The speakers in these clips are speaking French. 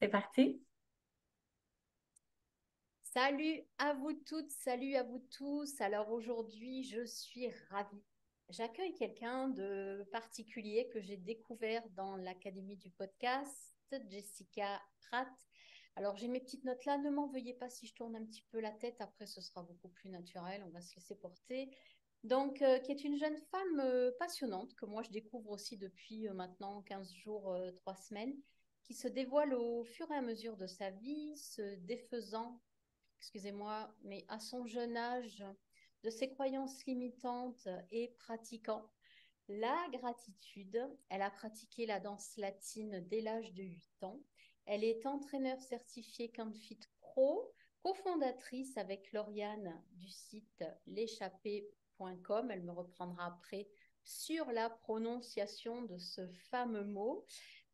C'est parti. Salut à vous toutes, salut à vous tous. Alors aujourd'hui, je suis ravie. J'accueille quelqu'un de particulier que j'ai découvert dans l'Académie du podcast, Jessica Pratt. Alors j'ai mes petites notes là, ne m'en veuillez pas si je tourne un petit peu la tête, après ce sera beaucoup plus naturel, on va se laisser porter. Donc, euh, qui est une jeune femme euh, passionnante que moi je découvre aussi depuis euh, maintenant 15 jours, 3 semaines, se dévoile au fur et à mesure de sa vie, se défaisant, excusez-moi, mais à son jeune âge, de ses croyances limitantes et pratiquant la gratitude. Elle a pratiqué la danse latine dès l'âge de 8 ans. Elle est entraîneur certifié Canfit Pro, cofondatrice avec Lauriane du site l'échappée.com. Elle me reprendra après sur la prononciation de ce fameux mot.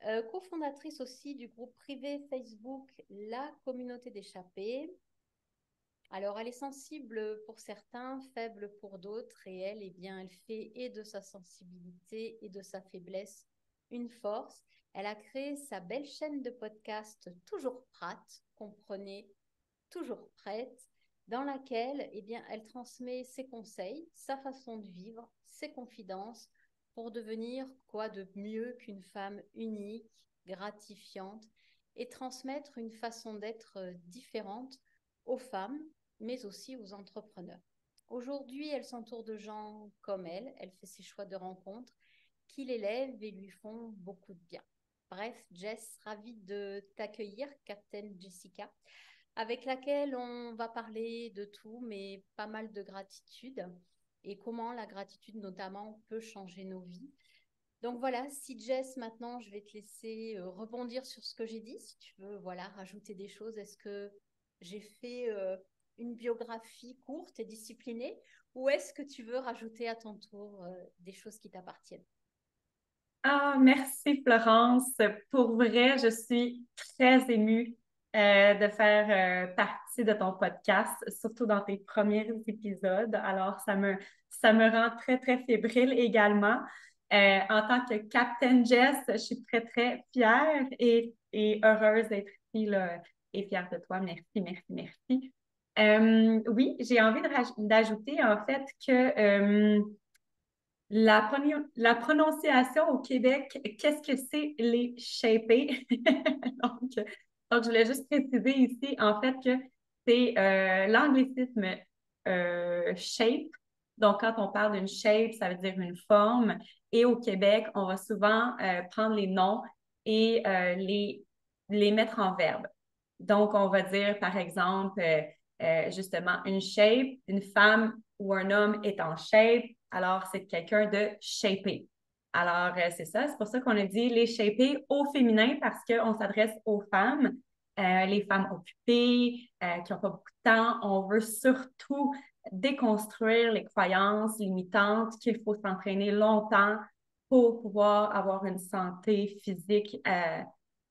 Euh, cofondatrice aussi du groupe privé Facebook La Communauté d'échappés. Alors, elle est sensible pour certains, faible pour d'autres, et elle, eh bien, elle fait et de sa sensibilité et de sa faiblesse une force. Elle a créé sa belle chaîne de podcast Toujours Prête, comprenez, toujours prête, dans laquelle, eh bien, elle transmet ses conseils, sa façon de vivre, ses confidences pour devenir quoi de mieux qu'une femme unique, gratifiante et transmettre une façon d'être euh, différente aux femmes, mais aussi aux entrepreneurs. Aujourd'hui, elle s'entoure de gens comme elle, elle fait ses choix de rencontres qui l'élèvent et lui font beaucoup de bien. Bref, Jess, ravie de t'accueillir, Captain Jessica, avec laquelle on va parler de tout, mais pas mal de gratitude et comment la gratitude notamment peut changer nos vies. Donc voilà, si Jess, maintenant, je vais te laisser euh, rebondir sur ce que j'ai dit, si tu veux, voilà, rajouter des choses. Est-ce que j'ai fait euh, une biographie courte et disciplinée ou est-ce que tu veux rajouter à ton tour euh, des choses qui t'appartiennent? Ah, merci Florence. Pour vrai, je suis très émue euh, de faire euh, partie de ton podcast, surtout dans tes premiers épisodes. Alors, ça me, ça me rend très, très fébrile également. Euh, en tant que Captain Jess, je suis très, très fière et, et heureuse d'être ici là, et fière de toi. Merci, merci, merci. oui, j'ai envie d'ajouter en fait que la, la, prononciation au Québec, qu'est-ce que c'est les shapés? Donc, donc, je voulais juste préciser ici, en fait, que c'est euh, l'anglicisme euh, shape. Donc, quand on parle d'une shape, ça veut dire une forme. Et au Québec, on va souvent euh, prendre les noms et les, les mettre en verbe. Donc, on va dire, par exemple, justement, une shape, une femme ou un homme est en shape, alors c'est quelqu'un de shapé. Alors, euh, c'est ça, c'est pour ça qu'on a dit les shapés au féminin parce qu'on s'adresse aux femmes, euh, les femmes occupées, euh, qui n'ont pas beaucoup de temps. On veut surtout déconstruire les croyances limitantes qu'il faut s'entraîner longtemps pour pouvoir avoir une santé physique,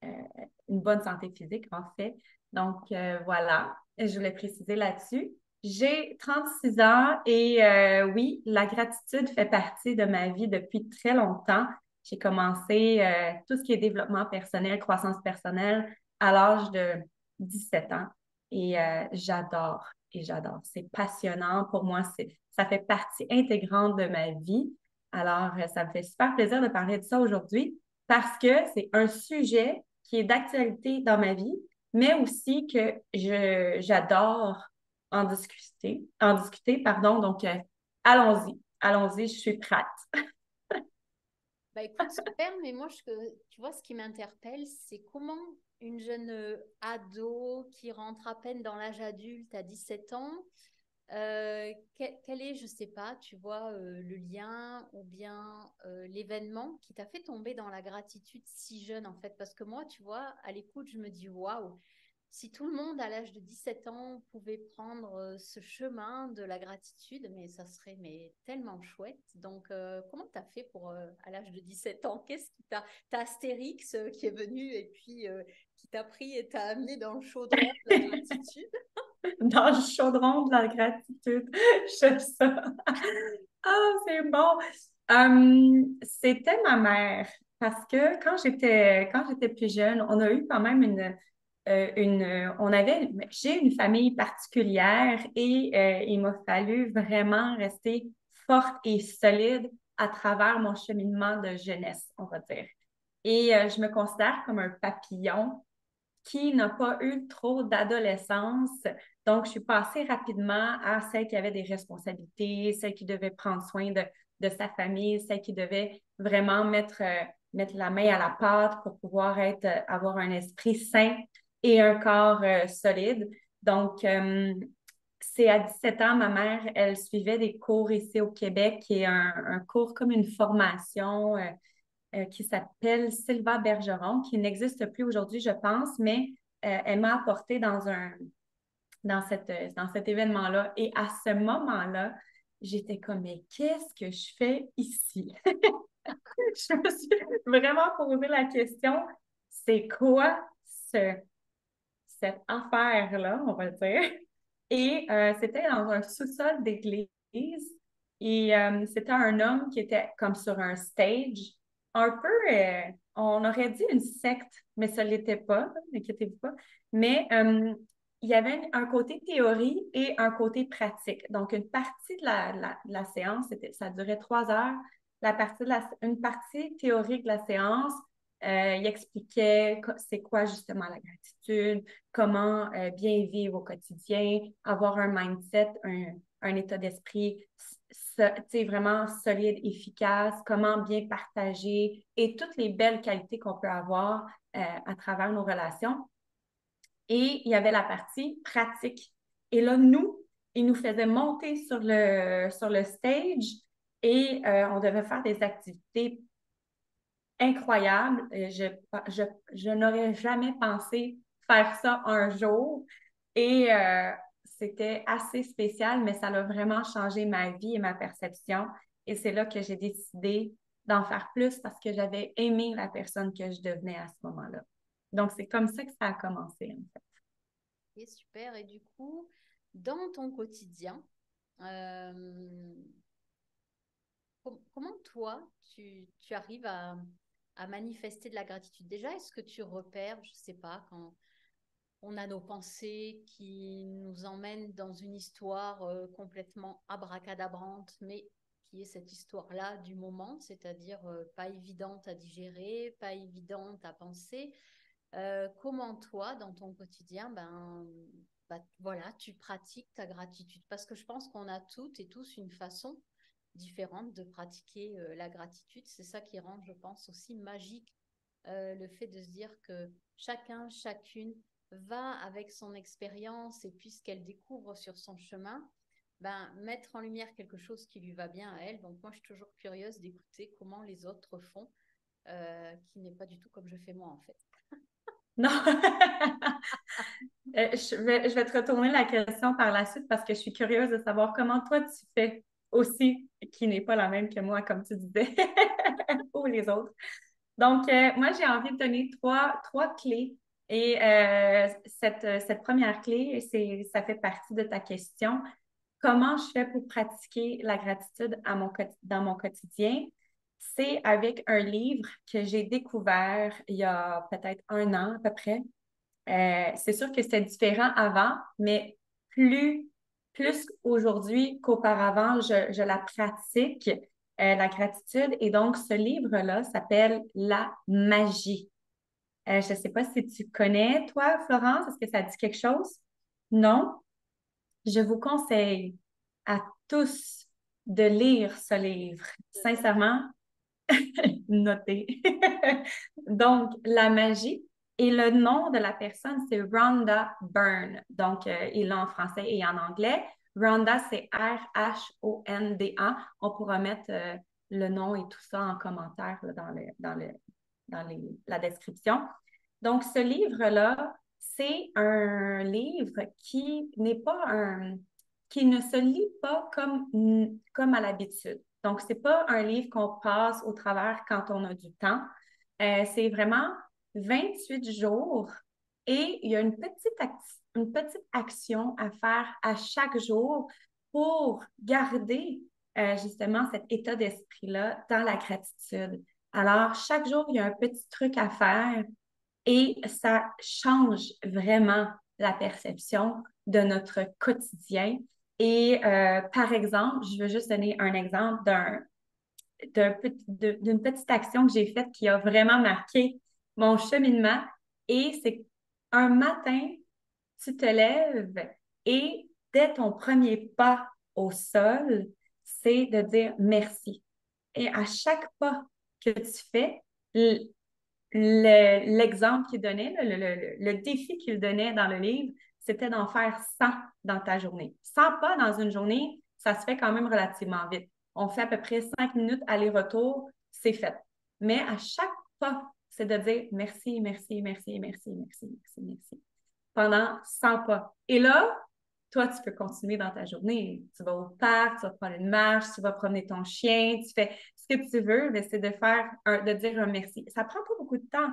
une bonne santé physique en fait. Donc, voilà, je voulais préciser là-dessus. J'ai 36 ans et euh, oui, la gratitude fait partie de ma vie depuis très longtemps. J'ai commencé euh, tout ce qui est développement personnel, croissance personnelle à l'âge de 17 ans et euh, j'adore et j'adore. C'est passionnant pour moi, ça fait partie intégrante de ma vie. Alors, ça me fait super plaisir de parler de ça aujourd'hui parce que c'est un sujet qui est d'actualité dans ma vie, mais aussi que j'adore en discuter, en discuter, pardon. Donc, euh, allons-y, allons-y, je suis prête. bah écoute, super, mais moi, tu vois, ce qui m'interpelle, c'est comment une jeune euh, ado qui rentre à peine dans l'âge adulte à 17 ans, euh, quel, est, je sais pas, tu vois, le lien ou bien l'événement qui t'a fait tomber dans la gratitude si jeune en fait? Parce que moi, tu vois, à l'écoute, je me dis waouh, si tout le monde à l'âge de 17 ans pouvait prendre euh, ce chemin de la gratitude, mais ça serait mais tellement chouette. Donc, euh, comment tu as fait pour, euh, à l'âge de 17 ans? Qu'est-ce qui t'a. T'as Astérix qui est venu et puis qui t'a pris et t'a amené dans le chaudron de la gratitude? Dans le chaudron de la gratitude. J'aime ça. Ah, c'est bon. Hum, c'était ma mère. parce que quand j'étais quand j'étais plus jeune, on a eu quand même une, euh, une on avait j'ai une famille particulière et euh, il m'a fallu vraiment rester forte et solide à travers mon cheminement de jeunesse, on va dire. Et euh, je me considère comme un papillon qui n'a pas eu trop d'adolescence. Donc, je suis passée rapidement à celle qui avait des responsabilités, celle qui devait prendre soin de, sa famille, celle qui devait vraiment mettre, euh, mettre la main à la pâte pour pouvoir être, euh, avoir un esprit sain et un corps euh, solide. Donc, c'est à 17 ans, ma mère, elle suivait des cours ici au Québec, est un, un cours comme une formation qui s'appelle Sylva Bergeron, qui n'existe plus aujourd'hui, je pense, mais elle m'a apporté dans un dans, cette, dans cet événement-là. Et à ce moment-là, j'étais comme, mais qu'est-ce que je fais ici? je me suis vraiment posé la question, c'est quoi ce, cette affaire-là, on va dire? Et euh, c'était dans un sous-sol d'église. Et euh, c'était un homme qui était comme sur un stage, un peu, euh, on aurait dit une secte, mais ça ne l'était pas, n'inquiétez-vous pas. Mais il y avait un côté théorie et un côté pratique. Donc, une partie de la, séance, ça durait trois heures. La partie de la, une partie théorique de la séance, euh, il expliquait c'est quoi justement la gratitude, comment euh, bien vivre au quotidien, avoir un mindset, un, état d'esprit vraiment solide, efficace, comment bien partager et toutes les belles qualités qu'on peut avoir euh, à travers nos relations. Et il y avait la partie pratique. Et là, nous, ils nous faisaient monter sur le, sur le stage et on devait faire des activités incroyables. Je, je, je n'aurais jamais pensé faire ça un jour. Et euh, c'était assez spécial, mais ça a vraiment changé ma vie et ma perception. Et c'est là que j'ai décidé d'en faire plus parce que j'avais aimé la personne que je devenais à ce moment-là. Donc, c'est comme ça que ça a commencé, en fait. super. Et du coup, dans ton quotidien, euh, comment toi, tu, arrives à, manifester de la gratitude. Déjà, est-ce que tu repères, je ne sais pas, quand on a nos pensées qui nous emmènent dans une histoire euh, complètement abracadabrante, mais qui est cette histoire-là du moment, c'est-à-dire euh, pas évidente à digérer, pas évidente à penser, euh, comment toi, dans ton quotidien, ben, bah, voilà, tu pratiques ta gratitude? Parce que je pense qu'on a toutes et tous une façon différente de pratiquer euh, la gratitude. C'est ça qui rend, je pense, aussi magique euh, le fait de se dire que chacun, chacune va avec son expérience et puis ce qu'elle découvre sur son chemin, ben, mettre en lumière quelque chose qui lui va bien à elle. Donc moi, je suis toujours curieuse d'écouter comment les autres font, qui n'est pas du tout comme je fais moi en fait. Non. Euh, je, vais, je vais te retourner la question par la suite parce que je suis curieuse de savoir comment toi tu fais aussi, qui n'est pas la même que moi, comme tu disais, ou les autres. Donc, euh, moi, j'ai envie de donner trois, trois clés. Et euh, cette, cette, première clé, ça fait partie de ta question. Comment je fais pour pratiquer la gratitude à mon, dans mon quotidien? c'est avec un livre que j'ai découvert il y a peut-être un an à peu près. Euh, c'est sûr que c'est différent avant, mais plus, plus aujourd'hui qu'auparavant, je, la pratique, euh, la gratitude. Et donc, ce livre-là s'appelle La magie. Euh, je ne sais pas si tu connais, toi, Florence, est-ce que ça dit quelque chose? Non? Je vous conseille à tous de lire ce livre. Sincèrement, Noté. Donc, la magie. Et le nom de la personne, c'est Rhonda Byrne. Donc, euh, il est en français et en anglais. Rhonda, c'est R-H-O-N-D-A. On pourra mettre euh, le nom et tout ça en commentaire dans, le, dans, le, dans la description. Donc, ce livre-là, c'est un livre qui n'est pas un, qui ne se lit pas comme, comme à l'habitude. Donc, ce n'est pas un livre qu'on passe au travers quand on a du temps. Euh, c'est vraiment 28 jours et il y a une petite, une petite action à faire à chaque jour pour garder euh, justement cet état d'esprit-là dans la gratitude. Alors, chaque jour, il y a un petit truc à faire et ça change vraiment la perception de notre quotidien. Et euh, par exemple, je veux juste donner un exemple d'un, d'une petite action que j'ai faite qui a vraiment marqué mon cheminement. Et c'est un matin, tu te lèves et dès ton premier pas au sol, c'est de dire merci. Et à chaque pas que tu fais, l'exemple qu'il donnait, le, défi qu'il donnait dans le livre, c'était d'en faire 100 dans ta journée. 100 pas dans une journée, ça se fait quand même relativement vite. On fait à peu près 5 minutes aller-retour, c'est fait. Mais à chaque pas, c'est de dire merci, merci, merci, merci, merci, merci, merci. Pendant 100 pas. Et là, toi, tu peux continuer dans ta journée. Tu vas au parc, tu vas prendre une marche, tu vas promener ton chien, tu fais ce que tu veux, mais c'est de faire, de dire un merci. Ça prend pas beaucoup de temps.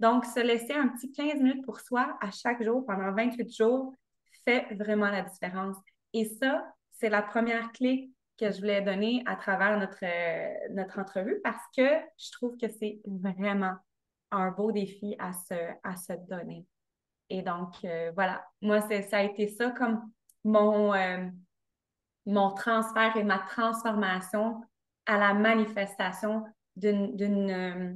Donc, se laisser un petit 15 minutes pour soi à chaque jour pendant 28 jours fait vraiment la différence. Et ça, c'est la première clé que je voulais donner à travers notre, notre entrevue parce que je trouve que c'est vraiment un beau défi à se, à se donner. Et donc, euh, voilà, moi, ça a été ça comme mon, euh, mon transfert et ma transformation à la manifestation d'une euh,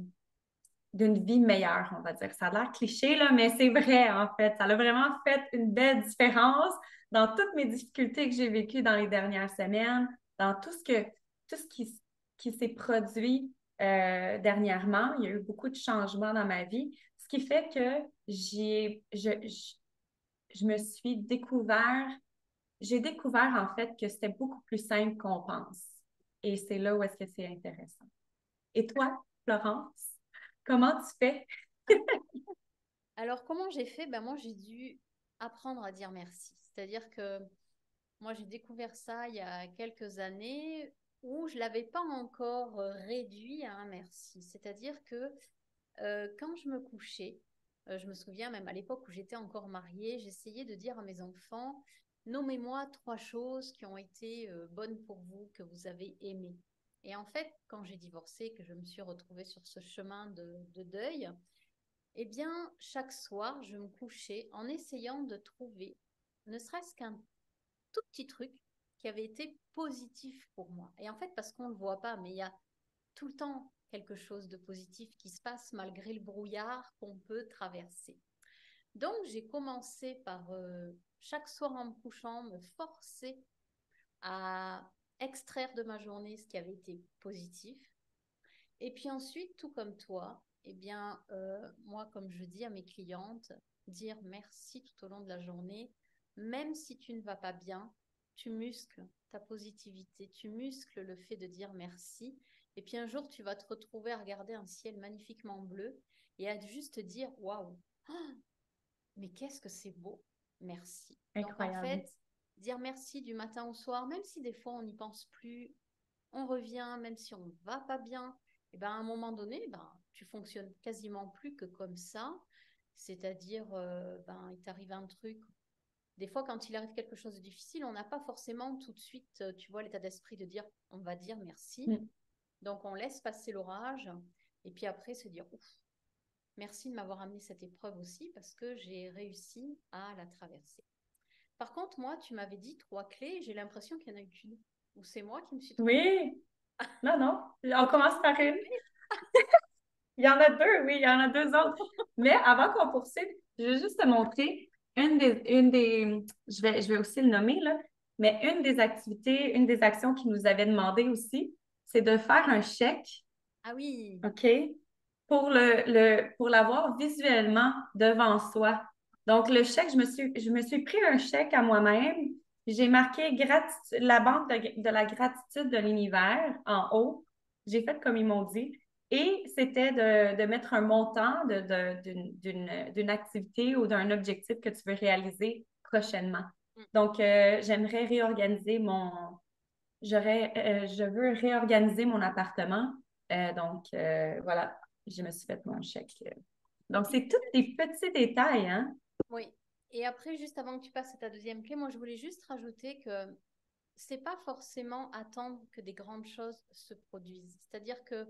d'une vie meilleure, on va dire. Ça a l'air cliché, là, mais c'est vrai, en fait. Ça a vraiment fait une belle différence dans toutes mes difficultés que j'ai vécues dans les dernières semaines, dans tout ce, que, tout ce qui, qui s'est produit euh, dernièrement. Il y a eu beaucoup de changements dans ma vie, ce qui fait que j'ai, je, je me suis découvert j'ai découvert en fait que c'était beaucoup plus simple qu'on pense. Et c'est là où est-ce que c'est intéressant. Et toi, Florence, comment tu fais? Alors, comment j'ai fait? Ben, moi, j'ai dû apprendre à dire merci. C'est-à-dire que moi, j'ai découvert ça il y a quelques années où je ne l'avais pas encore réduit à un merci. C'est-à-dire que euh, quand je me couchais, euh, je me souviens même à l'époque où j'étais encore mariée, j'essayais de dire à mes enfants, Nommez-moi trois choses qui ont été euh, bonnes pour vous, que vous avez aimées. Et en fait, quand j'ai divorcé, que je me suis retrouvée sur ce chemin de, deuil, eh bien, chaque soir, je me couchais en essayant de trouver ne serait-ce qu'un tout petit truc qui avait été positif pour moi. Et en fait, parce qu'on ne le voit pas, mais il y a tout le temps quelque chose de positif qui se passe malgré le brouillard qu'on peut traverser. Donc, j'ai commencé par euh, chaque soir en me couchant, me forcer à extraire de ma journée ce qui avait été positif. Et puis ensuite, tout comme toi, eh bien, euh, moi, comme je dis à mes clientes, dire merci tout au long de la journée, même si tu ne vas pas bien, tu muscles ta positivité, tu muscles le fait de dire merci. Et puis un jour, tu vas te retrouver à regarder un ciel magnifiquement bleu et à juste dire waouh, ah, mais qu'est-ce que c'est beau, merci. Incroyable. Donc en fait, dire merci du matin au soir, même si des fois on n'y pense plus, on revient, même si on ne va pas bien, et eh ben à un moment donné, ben, tu fonctionnes quasiment plus que comme ça. C'est-à-dire, euh, ben, il t'arrive un truc. Des fois, quand il arrive quelque chose de difficile, on n'a pas forcément tout de suite, euh, tu vois, l'état d'esprit de dire, on va dire merci. Mm. Donc, on laisse passer l'orage. Et puis après, se dire, ouf, Merci de m'avoir amené cette épreuve aussi parce que j'ai réussi à la traverser. Par contre, moi, tu m'avais dit trois clés. J'ai l'impression qu'il y en a qu'une. Ou c'est moi qui me suis trompée? Oui. Non, non. On commence par une. il y en a deux, oui, il y en a deux autres. Mais avant qu'on poursuive, je vais juste te montrer une des, une des je, vais, je vais aussi le nommer, là, mais une des activités, une des actions qu'il nous avait demandé aussi, c'est de faire un chèque. Ah oui. OK pour le, le pour l'avoir visuellement devant soi. Donc, le chèque, je me suis, je me suis pris un chèque à moi-même. J'ai marqué la banque de, la gratitude de l'univers en haut. J'ai fait comme ils m'ont dit. Et c'était de, de, mettre un montant d'une activité ou d'un objectif que tu veux réaliser prochainement. Mm. Donc, euh, j'aimerais réorganiser mon. Euh, je veux réorganiser mon appartement. Euh, donc, voilà, je me suis fait mon chèque. Donc, c'est tous des petits détails, hein? Oui. Et après, juste avant que tu passes à ta deuxième clé, moi, je voulais juste rajouter que c'est pas forcément attendre que des grandes choses se produisent. C'est-à-dire que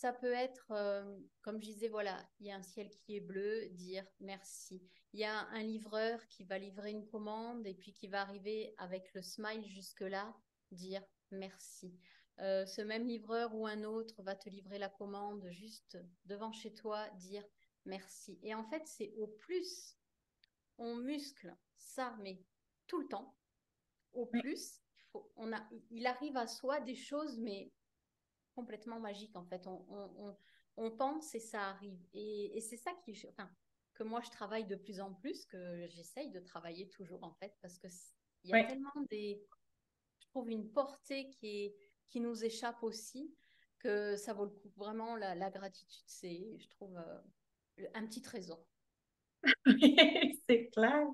ça peut être, euh, comme je disais, voilà, il y a un ciel qui est bleu, dire merci. Il y a un livreur qui va livrer une commande et puis qui va arriver avec le smile jusque-là, dire merci. Euh, ce même livreur ou un autre va te livrer la commande juste devant chez toi, dire merci. Et en fait, c'est au plus on muscle ça, mais tout le temps, au plus, on a, il arrive à soi des choses, mais complètement magiques en fait. On, pense et ça arrive. Et, c'est ça qui, enfin, que moi je travaille de plus en plus, que j'essaye de travailler toujours en fait, parce que il y a tellement des, je trouve une portée qui est qui nous échappe aussi, que ça vaut le coup. Vraiment, la, gratitude, c'est, je trouve, euh, un petit trésor. c'est clair.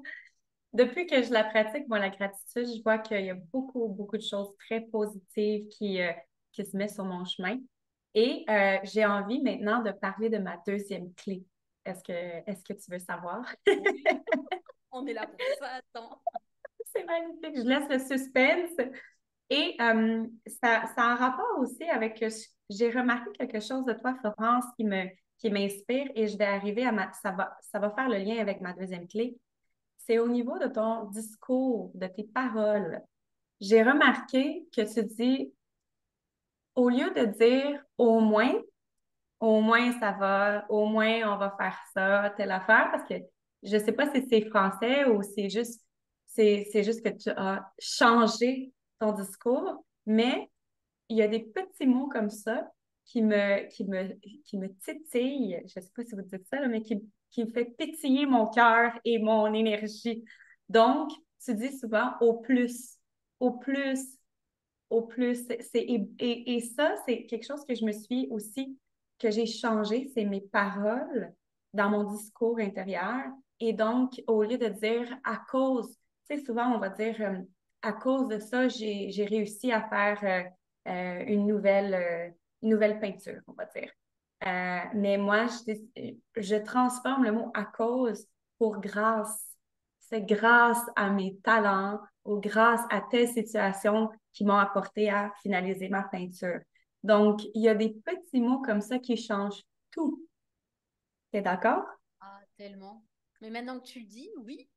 Depuis que je la pratique, moi, la gratitude, je vois qu'il y a beaucoup, beaucoup de choses très positives qui, euh, qui se mettent sur mon chemin. Et euh, j'ai envie maintenant de parler de ma deuxième clé. Est-ce que, est que tu veux savoir? On est là pour ça, attends. C'est magnifique. Je laisse le suspense. Et euh, ça, ça, a un rapport aussi avec, j'ai remarqué quelque chose de toi, Florence, qui me qui m'inspire et je vais arriver à ma, ça va, ça va faire le lien avec ma deuxième clé. C'est au niveau de ton discours, de tes paroles. J'ai remarqué que tu dis, au lieu de dire au moins, au moins ça va, au moins on va faire ça, telle affaire, parce que je ne sais pas si c'est français ou c'est juste, c'est, juste que tu as changé ton discours, mais il y a des petits mots comme ça qui me, qui me, qui me titille, je ne sais pas si vous dites ça, mais qui, qui me fait pétiller mon cœur et mon énergie. Donc, tu dis souvent au plus, au plus, au plus. Et, et, et ça, c'est quelque chose que je me suis aussi, que j'ai changé, c'est mes paroles dans mon discours intérieur. Et donc, au lieu de dire à cause, tu sais, souvent on va dire euh, à cause de ça, j'ai réussi à faire euh, euh, une nouvelle nouvelle peinture, on va dire. Mais moi, je, je transforme le mot à cause pour grâce. C'est grâce à mes talents ou grâce à telle situation qui m'ont apporté à finaliser ma peinture. Donc, il y a des petits mots comme ça qui changent tout. Tu es d'accord? Ah, tellement. Mais maintenant que tu le dis, oui.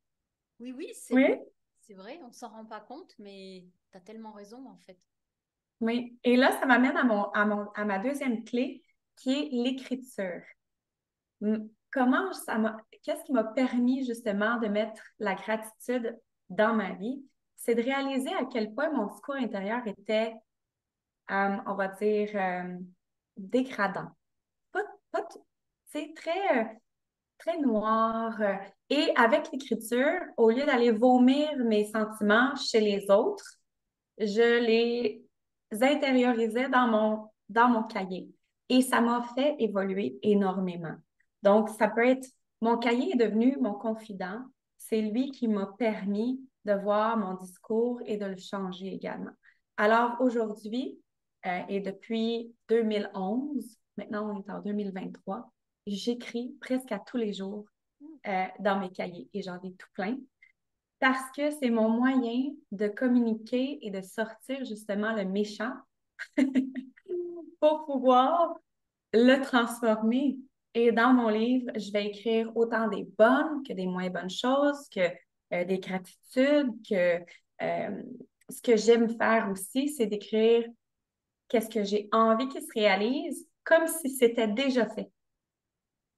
Oui, oui, c'est vrai. C'est vrai, on ne s'en rend pas compte, mais tu as tellement raison en fait. Oui, et là, ça m'amène à, mon, à, mon, à ma deuxième clé, qui est l'écriture. Comment ça m'a, qu'est-ce qui m'a permis justement de mettre la gratitude dans ma vie? C'est de réaliser à quel point mon discours intérieur était, euh, on va dire, euh, dégradant. C'est très, euh, très noir. Et avec l'écriture, au lieu d'aller vomir mes sentiments chez les autres, je les intériorisais dans mon, dans mon cahier. Et ça m'a fait évoluer énormément. Donc, ça peut être, mon cahier est devenu mon confident. C'est lui qui m'a permis de voir mon discours et de le changer également. Alors, aujourd'hui, euh, et depuis 2011, maintenant on est en 2023, j'écris presque à tous les jours euh, dans mes cahiers et j'en ai tout plein parce que c'est mon moyen de communiquer et de sortir justement le méchant pour pouvoir le transformer. Et dans mon livre, je vais écrire autant des bonnes que des moins bonnes choses, que euh, des gratitudes, que euh, ce que j'aime faire aussi, c'est d'écrire qu'est-ce que j'ai envie qu'il se réalise comme si c'était déjà fait.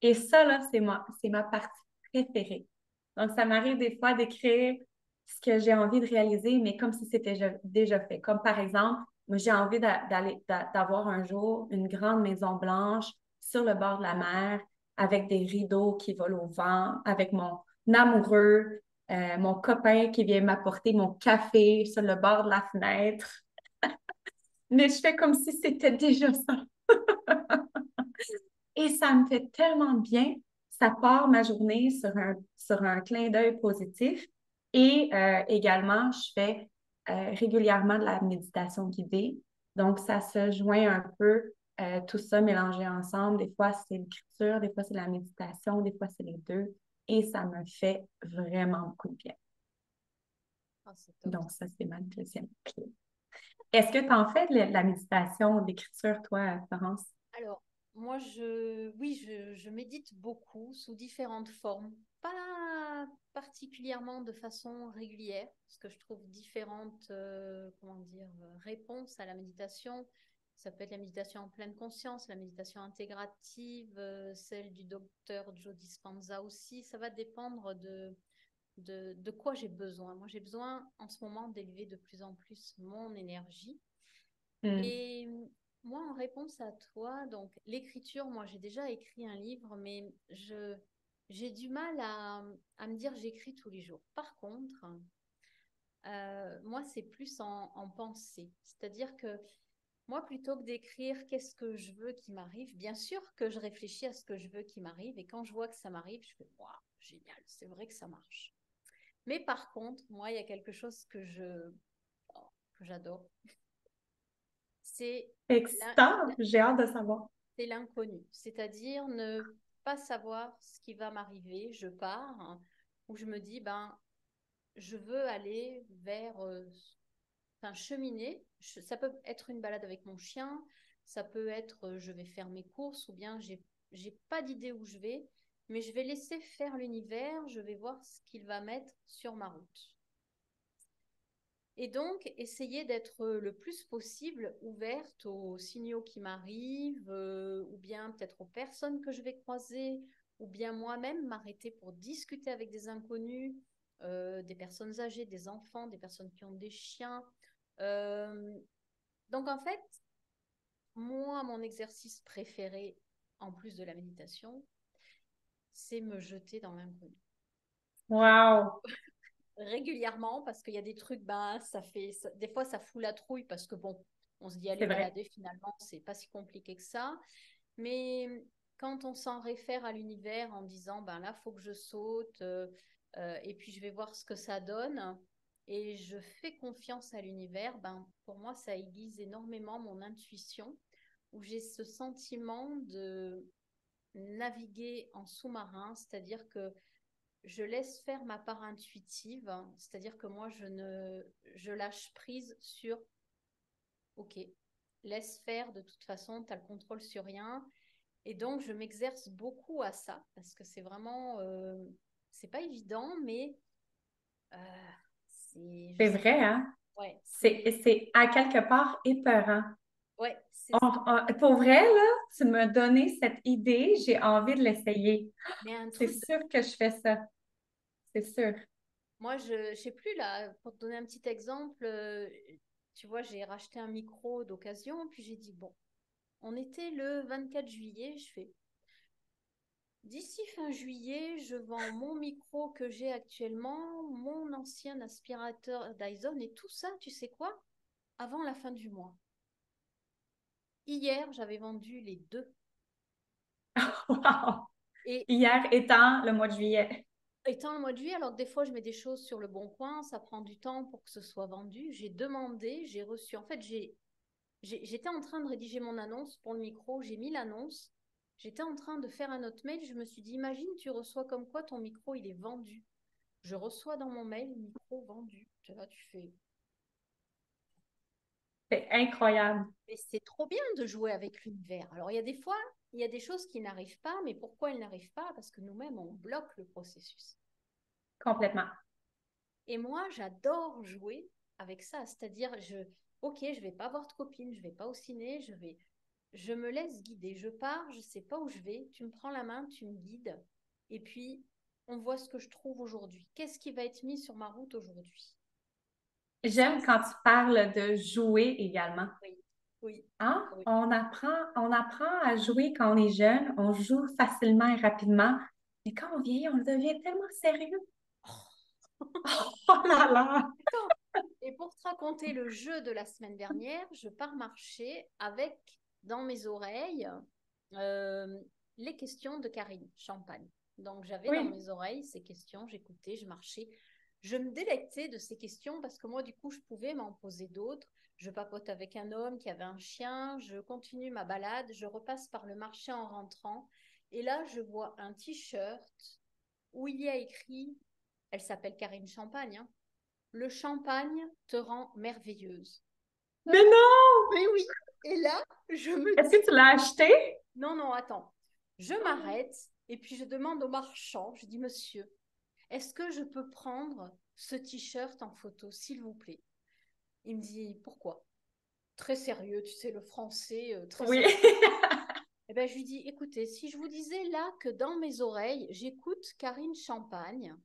Et ça, là, c'est ma, c'est ma partie préférée. Donc, ça m'arrive des fois d'écrire ce que j'ai envie de réaliser, mais comme si c'était déjà fait. Comme par exemple, moi, j'ai envie d'avoir un jour une grande maison blanche sur le bord de la mer avec des rideaux qui volent au vent, avec mon amoureux, euh, mon copain qui vient m'apporter mon café sur le bord de la fenêtre. mais je fais comme si c'était déjà ça. Et ça me fait tellement bien ça part ma journée sur un, sur un clin d'œil positif. Et euh, également, je fais euh, régulièrement de la méditation guidée. Donc, ça se joint un peu tout ça mélangé ensemble. Des fois, c'est l'écriture, des fois, c'est la méditation, des fois, c'est les deux. Et ça me fait vraiment beaucoup de bien. Ah, Donc, ça, c'est ma deuxième clé. Est-ce que tu en fais de la méditation, d'écriture, toi, Florence? Alors, moi, je, oui, je, je, médite beaucoup sous différentes formes, pas particulièrement de façon régulière, parce que je trouve différentes, euh, comment dire, réponses à la méditation. Ça peut être la méditation en pleine conscience, la méditation intégrative, euh, celle du docteur Joe Dispenza aussi. Ça va dépendre de, de, de quoi j'ai besoin. Moi, j'ai besoin en ce moment d'élever de plus en plus mon énergie. Mm. Et moi, en réponse à toi, donc l'écriture, moi j'ai déjà écrit un livre, mais je j'ai du mal à, à me dire j'écris tous les jours. Par contre, euh, moi c'est plus en, en pensée, c'est-à-dire que moi plutôt que d'écrire qu'est-ce que je veux qui m'arrive, bien sûr que je réfléchis à ce que je veux qui m'arrive, et quand je vois que ça m'arrive, je fais waouh génial, c'est vrai que ça marche. Mais par contre, moi il y a quelque chose que je oh, que j'adore c'est excitant. J'ai hâte de savoir. C'est l'inconnu, c'est-à-dire ne pas savoir ce qui va m'arriver. Je pars hein, où je me dis ben je veux aller vers euh, un cheminer. ça peut être une balade avec mon chien, ça peut être euh, je vais faire mes courses ou bien j'ai j'ai pas d'idée où je vais, mais je vais laisser faire l'univers, je vais voir ce qu'il va mettre sur ma route. Et donc, essayer d'être le plus possible ouverte aux signaux qui m'arrivent, euh, ou bien peut-être aux personnes que je vais croiser, ou bien moi-même m'arrêter pour discuter avec des inconnus, euh, des personnes âgées, des enfants, des personnes qui ont des chiens. Euh, donc, en fait, moi, mon exercice préféré, en plus de la méditation, c'est me jeter dans l'inconnu. Wow! régulièrement parce qu'il y a des trucs, ben, ça fait, des fois ça fout la trouille parce que bon, on se dit aller balader finalement, c'est pas si compliqué que ça. Mais quand on s'en réfère à l'univers en disant, ben là, faut que je saute euh, euh, et puis je vais voir ce que ça donne et je fais confiance à l'univers, ben, pour moi, ça aiguise énormément mon intuition où j'ai ce sentiment de naviguer en sous-marin, c'est-à-dire que je laisse faire ma part intuitive, c'est-à-dire que moi, je ne, je lâche prise sur, ok, laisse faire, de toute façon, tu as le contrôle sur rien. Et donc, je m'exerce beaucoup à ça, parce que c'est vraiment, euh, c'est pas évident, mais euh, c'est... vrai, hein? Ouais. C'est à quelque part épeurant. Ouais, pour vrai, là, tu m'as donné cette idée, j'ai envie de l'essayer. C'est sûr que je fais ça. C'est sûr. Moi, je ne sais plus, là, pour te donner un petit exemple, euh, tu vois, j'ai racheté un micro d'occasion, puis j'ai dit, bon, on était le 24 juillet, je fais, D'ici fin juillet, je vends mon micro que j'ai actuellement, mon ancien aspirateur Dyson et tout ça, tu sais quoi? Avant la fin du mois. Hier, j'avais vendu les deux. wow. Et hier étant le mois de juillet. Étant le mois de juillet, alors des fois je mets des choses sur le bon coin, ça prend du temps pour que ce soit vendu. J'ai demandé, j'ai reçu. En fait, j'ai, j'étais en train de rédiger mon annonce pour le micro, j'ai mis l'annonce. J'étais en train de faire un autre mail, je me suis dit, imagine, tu reçois comme quoi ton micro, il est vendu. Je reçois dans mon mail, micro vendu. Tu vois, tu fais, c'est incroyable. Et c'est trop bien de jouer avec l'univers. Alors, il y a des fois, il y a des choses qui n'arrivent pas, mais pourquoi elles n'arrivent pas? Parce que nous-mêmes, on bloque le processus. Complètement. Et moi, j'adore jouer avec ça. C'est-à-dire, je, ok, je vais pas voir de copine, je vais pas au ciné, je vais, je me laisse guider. Je pars, je sais pas où je vais. Tu me prends la main, tu me guides. Et puis, on voit ce que je trouve aujourd'hui. Qu'est-ce qui va être mis sur ma route aujourd'hui? J'aime quand tu parles de jouer également. Oui. Oui. Hein? On, apprend, on apprend à jouer quand on est jeune, on joue facilement et rapidement, mais quand on vieillit, on devient tellement sérieux. Oh, là là! Et pour te raconter le jeu de la semaine dernière, je pars marcher avec dans mes oreilles euh, les questions de Karine Champagne. Donc j'avais dans mes oreilles ces questions, j'écoutais, je marchais je me délectais de ces questions parce que moi, du coup, je pouvais m'en poser d'autres. Je papote avec un homme qui avait un chien, je continue ma balade, je repasse par le marché en rentrant. Et là, je vois un t-shirt où il y a écrit, elle s'appelle Karine Champagne, hein, le champagne te rend merveilleuse. Mais non Mais oui Et là, je me Est-ce que tu l'as acheté? Non, non, attends. Je m'arrête et puis je demande au marchand, je dis, monsieur, est-ce que je peux prendre ce t-shirt en photo, s'il vous plaît? Il me dit, pourquoi? Très sérieux, tu sais, le français, euh, très Oui. sérieux. Eh ben, je lui dis, écoutez, si je vous disais là que dans mes oreilles, j'écoute Karine Champagne,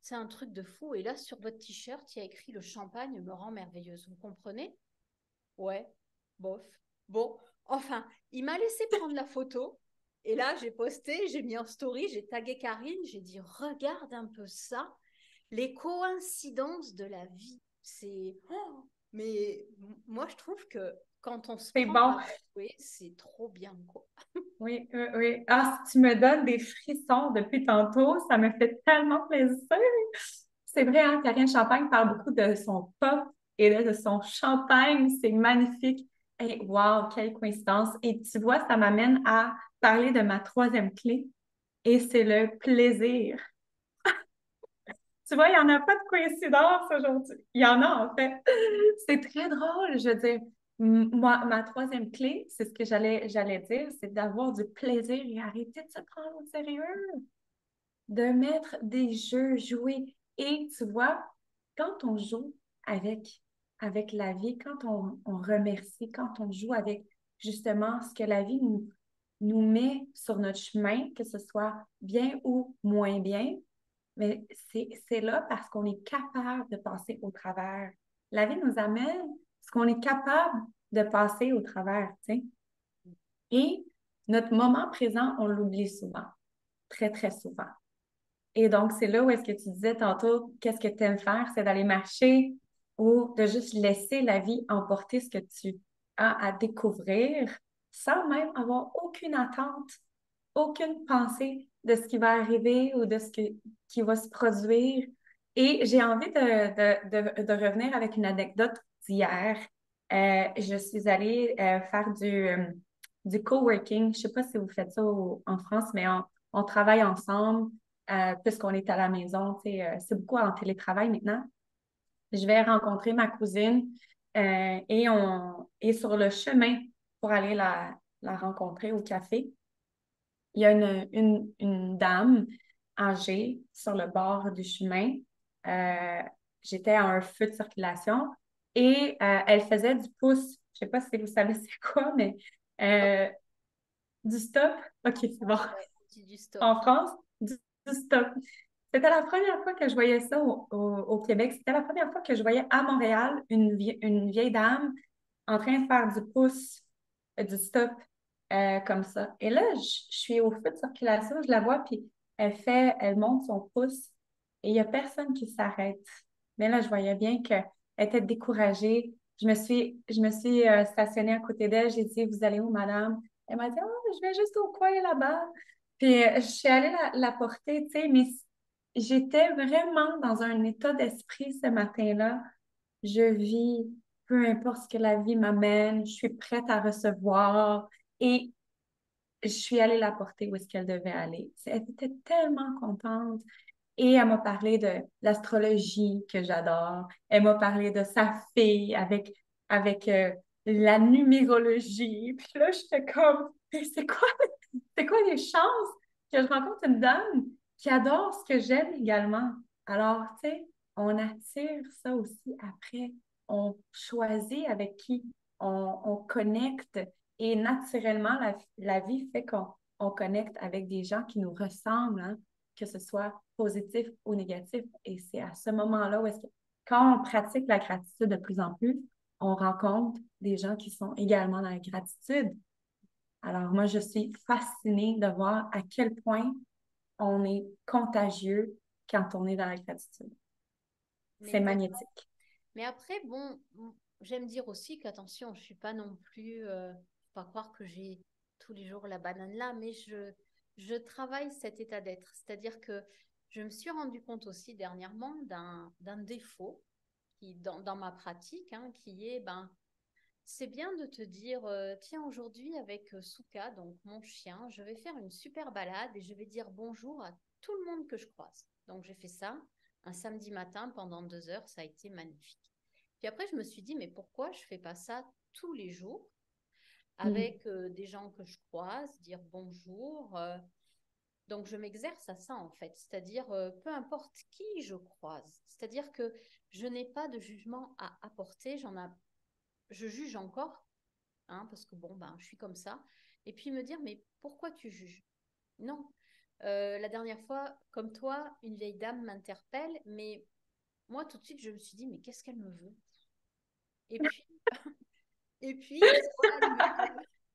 c'est un truc de fou. Et là, sur votre t-shirt, il y a écrit le champagne me rend merveilleuse. Vous comprenez? Ouais, bof. Bon, enfin, il m'a laissé prendre la photo. Et là, j'ai posté, j'ai mis en story, j'ai tagué Karine, j'ai dit regarde un peu ça, les coïncidences de la vie. C'est. Oh, mais moi, je trouve que quand on se C'est bon. jouer, c'est trop bien, quoi. Oui, oui, oui. Ah, si tu me donnes des frissons depuis tantôt, ça me fait tellement plaisir. C'est vrai, hein, Karine Champagne parle beaucoup de son pop et de son champagne. C'est magnifique. Et wow, quelle coïncidence. Et tu vois, ça m'amène à parler de ma troisième clé et c'est le plaisir. Tu vois, il n'y en a pas de coïncidence aujourd'hui. Il y en a, en fait. C'est très drôle, je veux dire. Moi, ma troisième clé, c'est ce que j'allais, j'allais dire, c'est d'avoir du plaisir et arrêter de se prendre au sérieux. De mettre des jeux, jouer. Et tu vois, quand on joue avec, avec la vie, quand on, remercie, quand on joue avec justement ce que la vie nous, nous met sur notre chemin, que ce soit bien ou moins bien, mais c'est, là parce qu'on est capable de passer au travers. La vie nous amène parce qu'on est capable de passer au travers, tu. Et notre moment présent, on l'oublie souvent, très, très souvent. Et donc, c'est là où est-ce que tu disais tantôt, qu'est-ce que tu aimes faire? C'est d'aller marcher ou de juste laisser la vie emporter ce que tu as à découvrir sans même avoir aucune attente, aucune pensée de ce qui va arriver ou de ce qui va se produire. Et j'ai envie de, de, de, de revenir avec une anecdote d'hier. Euh, je suis allée euh, faire du, euh, du coworking. Je ne sais pas si vous faites ça en France, mais on, on travaille ensemble puisqu'on est à la maison. c'est beaucoup en télétravail maintenant. Je vais rencontrer ma cousine euh, et on est sur le chemin pour aller la, la rencontrer au café. Il y a une, une, une dame âgée sur le bord du chemin. Euh, j'étais à un feu de circulation et euh, elle faisait du pouce. Je ne sais pas si vous savez c'est quoi, mais euh, du stop. OK, c'est bon. Ouais, dis du stop. En France, du, du stop. C'était la première fois que je voyais ça au, au- Québec. C'était la première fois que je voyais à Montréal une, vie- une vieille dame en train de faire du pouce, euh, du stop, euh, comme ça. Et là, je, suis au feu de circulation, je la vois, puis elle fait, elle monte son pouce et il n'y a personne qui s'arrête. Mais là, je voyais bien qu'elle était découragée. Je me suis, je me suis euh, stationnée à côté d'elle. J'ai dit, vous allez où, madame? Elle m'a dit, oh, je vais juste au coin là-bas. Puis je suis allée la, la porter, tu sais, mais j'étais vraiment dans un état d'esprit ce matin-là. Je vis, peu importe ce que la vie m'amène, je suis prête à recevoir et je suis allée la porter où est-ce qu'elle devait aller. Elle était tellement contente. Et elle m'a parlé de l'astrologie que j'adore. Elle m'a parlé de sa fille avec, avec euh, la numérologie. Puis là, j'étais comme, c'est quoi, c'est quoi les chances que je rencontre une dame qui adore ce que j'aime également? Alors, tu sais, on attire ça aussi après. On choisit avec qui on, on connecte et naturellement, la, la vie fait qu'on on connecte avec des gens qui nous ressemblent, hein, que ce soit positif ou négatif. Et c'est à ce moment-là où est-ce que, quand on pratique la gratitude de plus en plus, on rencontre des gens qui sont également dans la gratitude. Alors, moi, je suis fascinée de voir à quel point on est contagieux quand on est dans la gratitude. C'est magnétique. Mais après, bon, j'aime dire aussi qu'attention, je suis pas non plus, euh, faut pas croire que j'ai tous les jours la banane là, mais je, je travaille cet état d'être. C'est-à-dire que je me suis rendu compte aussi dernièrement d'un, d'un défaut qui, dans, dans ma pratique, hein, qui est, ben, c'est bien de te dire, euh, tiens, aujourd'hui avec euh, Souka, donc mon chien, je vais faire une super balade et je vais dire bonjour à tout le monde que je croise. Donc j'ai fait ça un samedi matin pendant deux heures, ça a été magnifique. Puis après, je me suis dit, mais pourquoi je fais pas ça tous les jours avec des gens que je croise, dire bonjour. donc, je m'exerce à ça, en fait. C'est-à-dire, peu importe qui je croise. C'est-à-dire que je n'ai pas de jugement à apporter. J'en a... Je juge encore, hein, parce que bon, ben, je suis comme ça. Et puis me dire, mais pourquoi tu juges? Non. la dernière fois, comme toi, une vieille dame m'interpelle, mais moi, tout de suite, je me suis dit, mais qu'est-ce qu'elle me veut? Et puis, et puis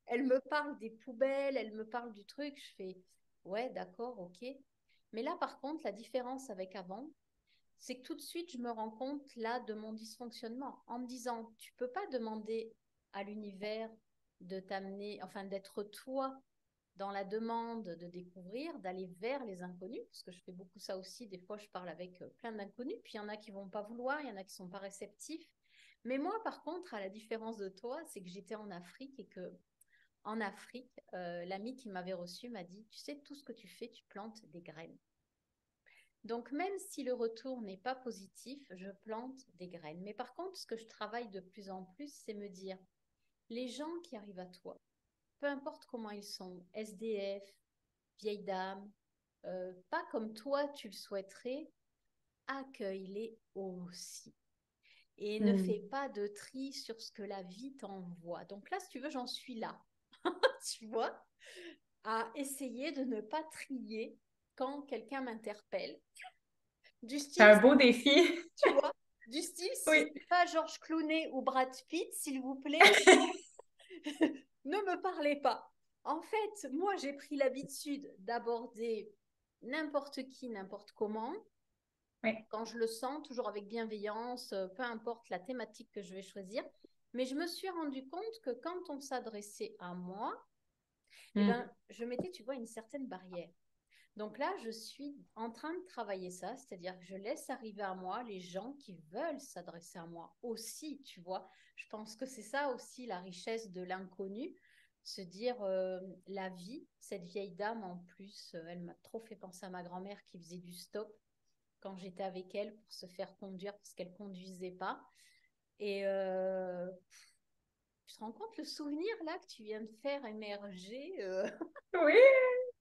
elle, me, parle des poubelles, elle me parle du truc. Je fais, ouais, d'accord, ok. Mais là, par contre, la différence avec avant, c'est que tout de suite, je me rends compte là de mon dysfonctionnement en me disant, tu peux pas demander à l'univers de t'amener, enfin d'être toi dans la demande de découvrir, d'aller vers les inconnus, parce que je fais beaucoup ça aussi. Des fois, je parle avec euh, plein d'inconnus, puis il y en a qui vont pas vouloir, il y en a qui sont pas réceptifs. Mais moi, par contre, à la différence de toi, c'est que j'étais en Afrique et que en Afrique, euh, l'ami qui m'avait reçu m'a dit, tu sais, tout ce que tu fais, tu plantes des graines. Donc, même si le retour n'est pas positif, je plante des graines. Mais par contre, ce que je travaille de plus en plus, c'est me dire, les gens qui arrivent à toi, peu importe comment ils sont, SDF, vieille dame, euh, pas comme toi tu le souhaiterais, accueille-les aussi. Et ne hmm. fais pas de tri sur ce que la vie t'envoie. Donc là, si tu veux, j'en suis là. tu vois? À essayer de ne pas trier quand quelqu'un m'interpelle. C'est un beau défi. Tu vois Du style, si pas Georges Clooney ou Brad Pitt, s'il vous plaît, ne me parlez pas. En fait, moi, j'ai pris l'habitude d'aborder n'importe qui, n'importe comment. Quand je le sens, toujours avec bienveillance, euh, peu importe la thématique que je vais choisir. Mais je me suis rendu compte que quand on s'adressait à moi, eh mm. ben, je mettais, tu vois, une certaine barrière. Donc là, je suis en train de travailler ça, c'est-à-dire que je laisse arriver à moi les gens qui veulent s'adresser à moi aussi, tu vois. Je pense que c'est ça aussi la richesse de l'inconnu, se dire euh, la vie, cette vieille dame en plus, euh, elle m'a trop fait penser à ma grand-mère qui faisait du stop quand j'étais avec elle pour se faire conduire parce qu'elle conduisait pas. Et euh, tu te rends compte le souvenir là que tu viens de faire émerger Oui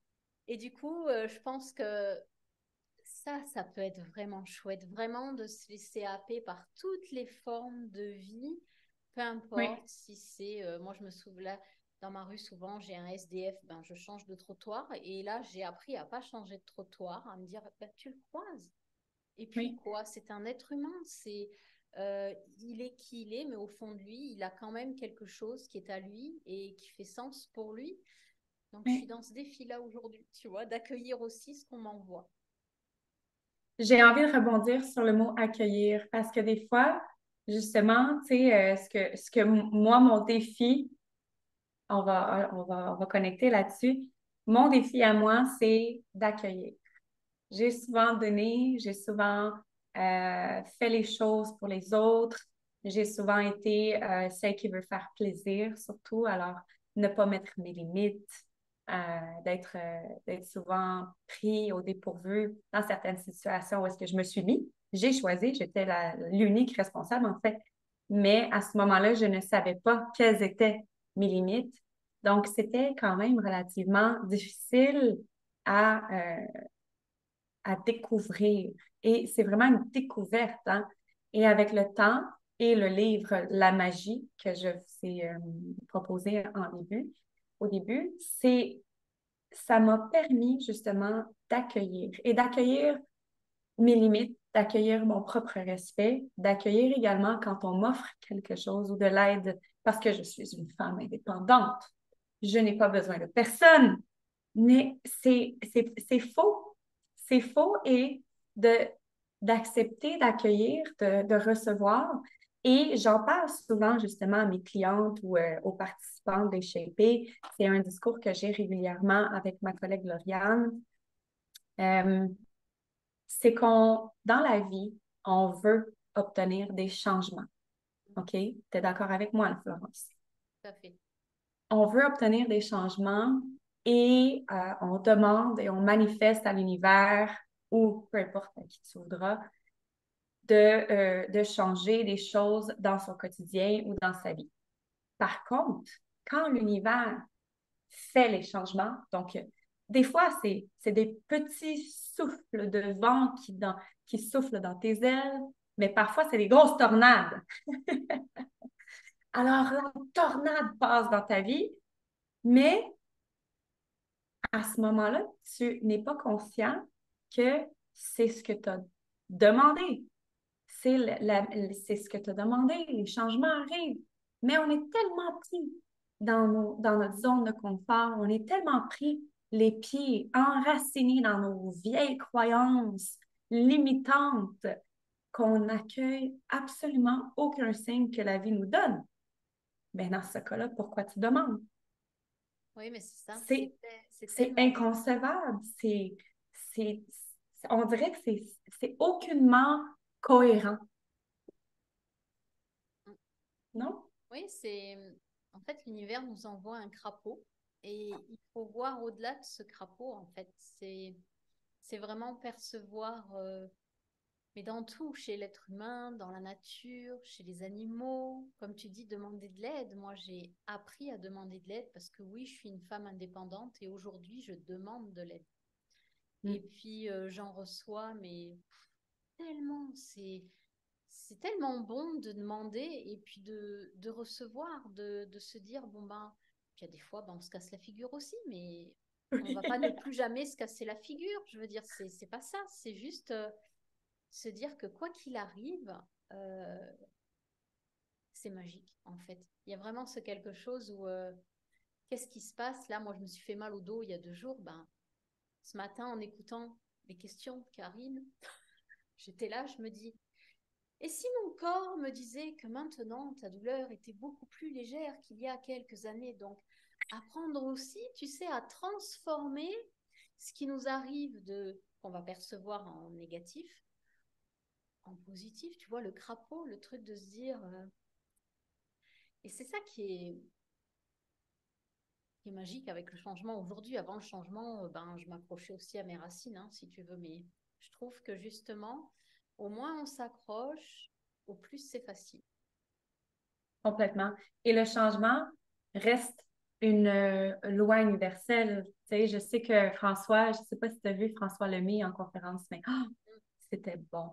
et du coup, euh, je pense que ça, ça peut être vraiment chouette, vraiment de se laisser happer par toutes les formes de vie, peu importe si c'est, euh, moi je me souviens, dans ma rue souvent j'ai un SDF, ben je change de trottoir et là j'ai appris à pas changer de trottoir, à me dire ben, tu le croises. Et puis quoi, c'est un être humain, c'est euh, il est qui il est, mais au fond de lui, il a quand même quelque chose qui est à lui et qui fait sens pour lui. Donc, je suis dans ce défi-là aujourd'hui, tu vois, d'accueillir aussi ce qu'on m'envoie. J'ai envie de rebondir sur le mot accueillir parce que des fois, justement, tu sais, euh, ce, que, ce que moi, mon défi, on va, on va, on va connecter là-dessus. Mon défi à moi, c'est d'accueillir. J'ai souvent donné, j'ai souvent euh, fait les choses pour les autres. J'ai souvent été euh, celle qui veut faire plaisir, surtout. Alors, ne pas mettre mes limites, d'être, euh, d'être souvent pris au dépourvu dans certaines situations où est-ce que je me suis mis. J'ai choisi, j'étais l'unique responsable en fait, mais à ce moment-là, je ne savais pas quelles étaient mes limites. Donc, c'était quand même relativement difficile à, euh, à découvrir. Et c'est vraiment une découverte. Hein? Et avec le temps et le livre La magie que je vous ai proposé en début, au début, c'est ça m'a permis justement d'accueillir et d'accueillir mes limites, d'accueillir mon propre respect, d'accueillir également quand on m'offre quelque chose ou de l'aide parce que je suis une femme indépendante. Je n'ai pas besoin de personne. Mais c'est faux. C'est faux et d'accepter, d'accueillir, de, de, recevoir, et j'en parle souvent justement à mes clientes ou euh, aux participants des Shapé. C'est un discours que j'ai régulièrement avec ma collègue Lauriane. Euh, c'est qu'on, dans la vie, on veut obtenir des changements. OK? Tu es d'accord avec moi, Florence? Tout à fait. On veut obtenir des changements et euh, on demande et on manifeste à l'univers ou peu importe à qui tu voudras de, euh, de changer des choses dans son quotidien ou dans sa vie. Par contre, quand l'univers fait les changements, donc des fois, c'est des petits souffles de vent qui, qui soufflent dans tes ailes, mais parfois, c'est des grosses tornades. Alors, la tornade passe dans ta vie, mais à ce moment-là, tu n'es pas conscient que c'est ce que tu as demandé. C'est ce que tu as demandé, les changements arrivent. Mais on est tellement pris dans, dans notre zone de confort, on est tellement pris les pieds enracinés dans nos vieilles croyances limitantes qu'on n'accueille absolument aucun signe que la vie nous donne. Mais dans ce cas-là, pourquoi tu demandes? Oui, mais c'est ça. C'est inconcevable. C'est, on dirait que c'est aucunement cohérent. Non? Oui, c'est. En fait, l'univers nous envoie un crapaud et il faut voir au-delà de ce crapaud, en fait. C'est, c'est vraiment percevoir euh, mais dans tout, chez l'être humain, dans la nature, chez les animaux, comme tu dis, demander de l'aide. Moi, j'ai appris à demander de l'aide parce que oui, je suis une femme indépendante et aujourd'hui, je demande de l'aide. Mm. Et puis, euh, j'en reçois, mais tellement, c'est c'est tellement bon de demander et puis de, de recevoir, de, de, se dire, bon ben, il y a des fois, ben, on se casse la figure aussi, mais on ne va pas ne plus jamais se casser la figure. Je veux dire, c'est pas ça, c'est juste... Euh, se dire que quoi qu'il arrive, euh, c'est magique en fait. Il y a vraiment ce quelque chose où euh, qu'est-ce qui se passe? Là Moi, je me suis fait mal au dos il y a deux jours. Ben, ce matin, en écoutant les questions de Karine, j'étais là, je me dis et si mon corps me disait que maintenant ta douleur était beaucoup plus légère qu'il y a quelques années, donc apprendre aussi, tu sais, à transformer ce qui nous arrive de qu'on va percevoir en négatif en positif, tu vois, le crapaud, le truc de se dire. Euh, et c'est ça qui est, qui est magique avec le changement aujourd'hui. Avant le changement, euh, ben, je m'accrochais aussi à mes racines, hein, si tu veux, mais je trouve que justement, au moins on s'accroche, au plus c'est facile. Complètement. Et le changement reste une euh, loi universelle. Je sais que François, je ne sais pas si tu as vu François Lemay en conférence, mais oh, c'était bon.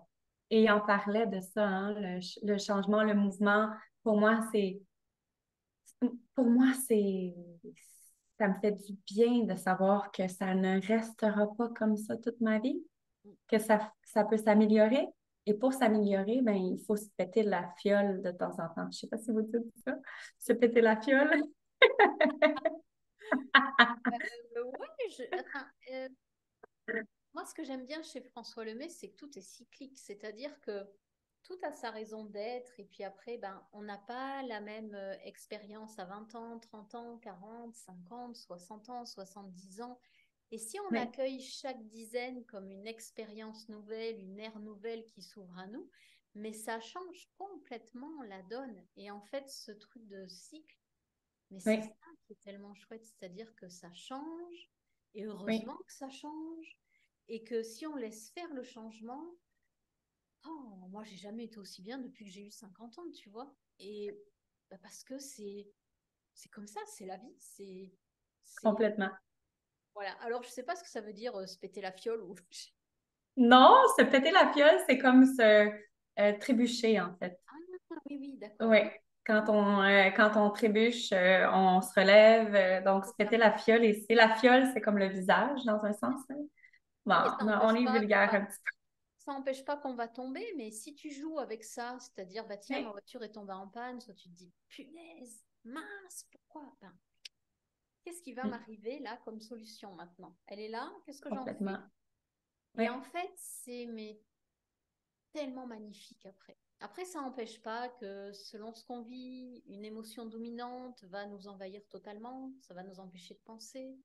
Et on parlait de ça, hein, le, changement, le mouvement. Pour moi, c'est. Pour moi, c'est. Ça me fait du bien de savoir que ça ne restera pas comme ça toute ma vie, que ça, ça peut s'améliorer. Et pour s'améliorer, ben, il faut se péter la fiole de temps en temps. Je ne sais pas si vous dites ça. Se péter la fiole. euh, oui. Euh, moi, ce que j'aime bien chez François Lemay, c'est que tout est cyclique, c'est-à-dire que tout a sa raison d'être, et puis après, ben, on n'a pas la même euh, expérience à 20 ans, 30 ans, 40, 50, 60 ans, 70 ans. Et si on accueille chaque dizaine comme une expérience nouvelle, une ère nouvelle qui s'ouvre à nous, mais ça change complètement la donne. Et en fait, ce truc de cycle, mais c'est ça qui est tellement chouette, c'est-à-dire que ça change, et heureusement que ça change, et que si on laisse faire le changement, oh, moi j'ai jamais été aussi bien depuis que j'ai eu 50 ans, tu vois. Et bah, parce que c'est c'est comme ça, c'est la vie, c'est complètement. Voilà. Alors je sais pas ce que ça veut dire euh, se péter la fiole ou. non, se péter la fiole, c'est comme se euh, trébucher en fait. Ah oui oui d'accord. Oui. Quand on, euh, quand on trébuche, on se relève. donc, se péter la fiole, et c'est la fiole, c'est comme le visage dans un sens. Hein on est vulgaire un petit peu. Ça n'empêche pas qu'on va tomber, mais si tu joues avec ça, c'est-à-dire, bah tiens, ma voiture est tombée en panne, soit tu te dis, punaise, mince, pourquoi? Ben, Qu'est-ce qui va mm. m'arriver là comme solution maintenant? Elle est là, qu'est-ce que j'en fais? Et en fait, c'est mais tellement magnifique après. Après, ça n'empêche pas que selon ce qu'on vit, une émotion dominante va nous envahir totalement, ça va nous empêcher de penser,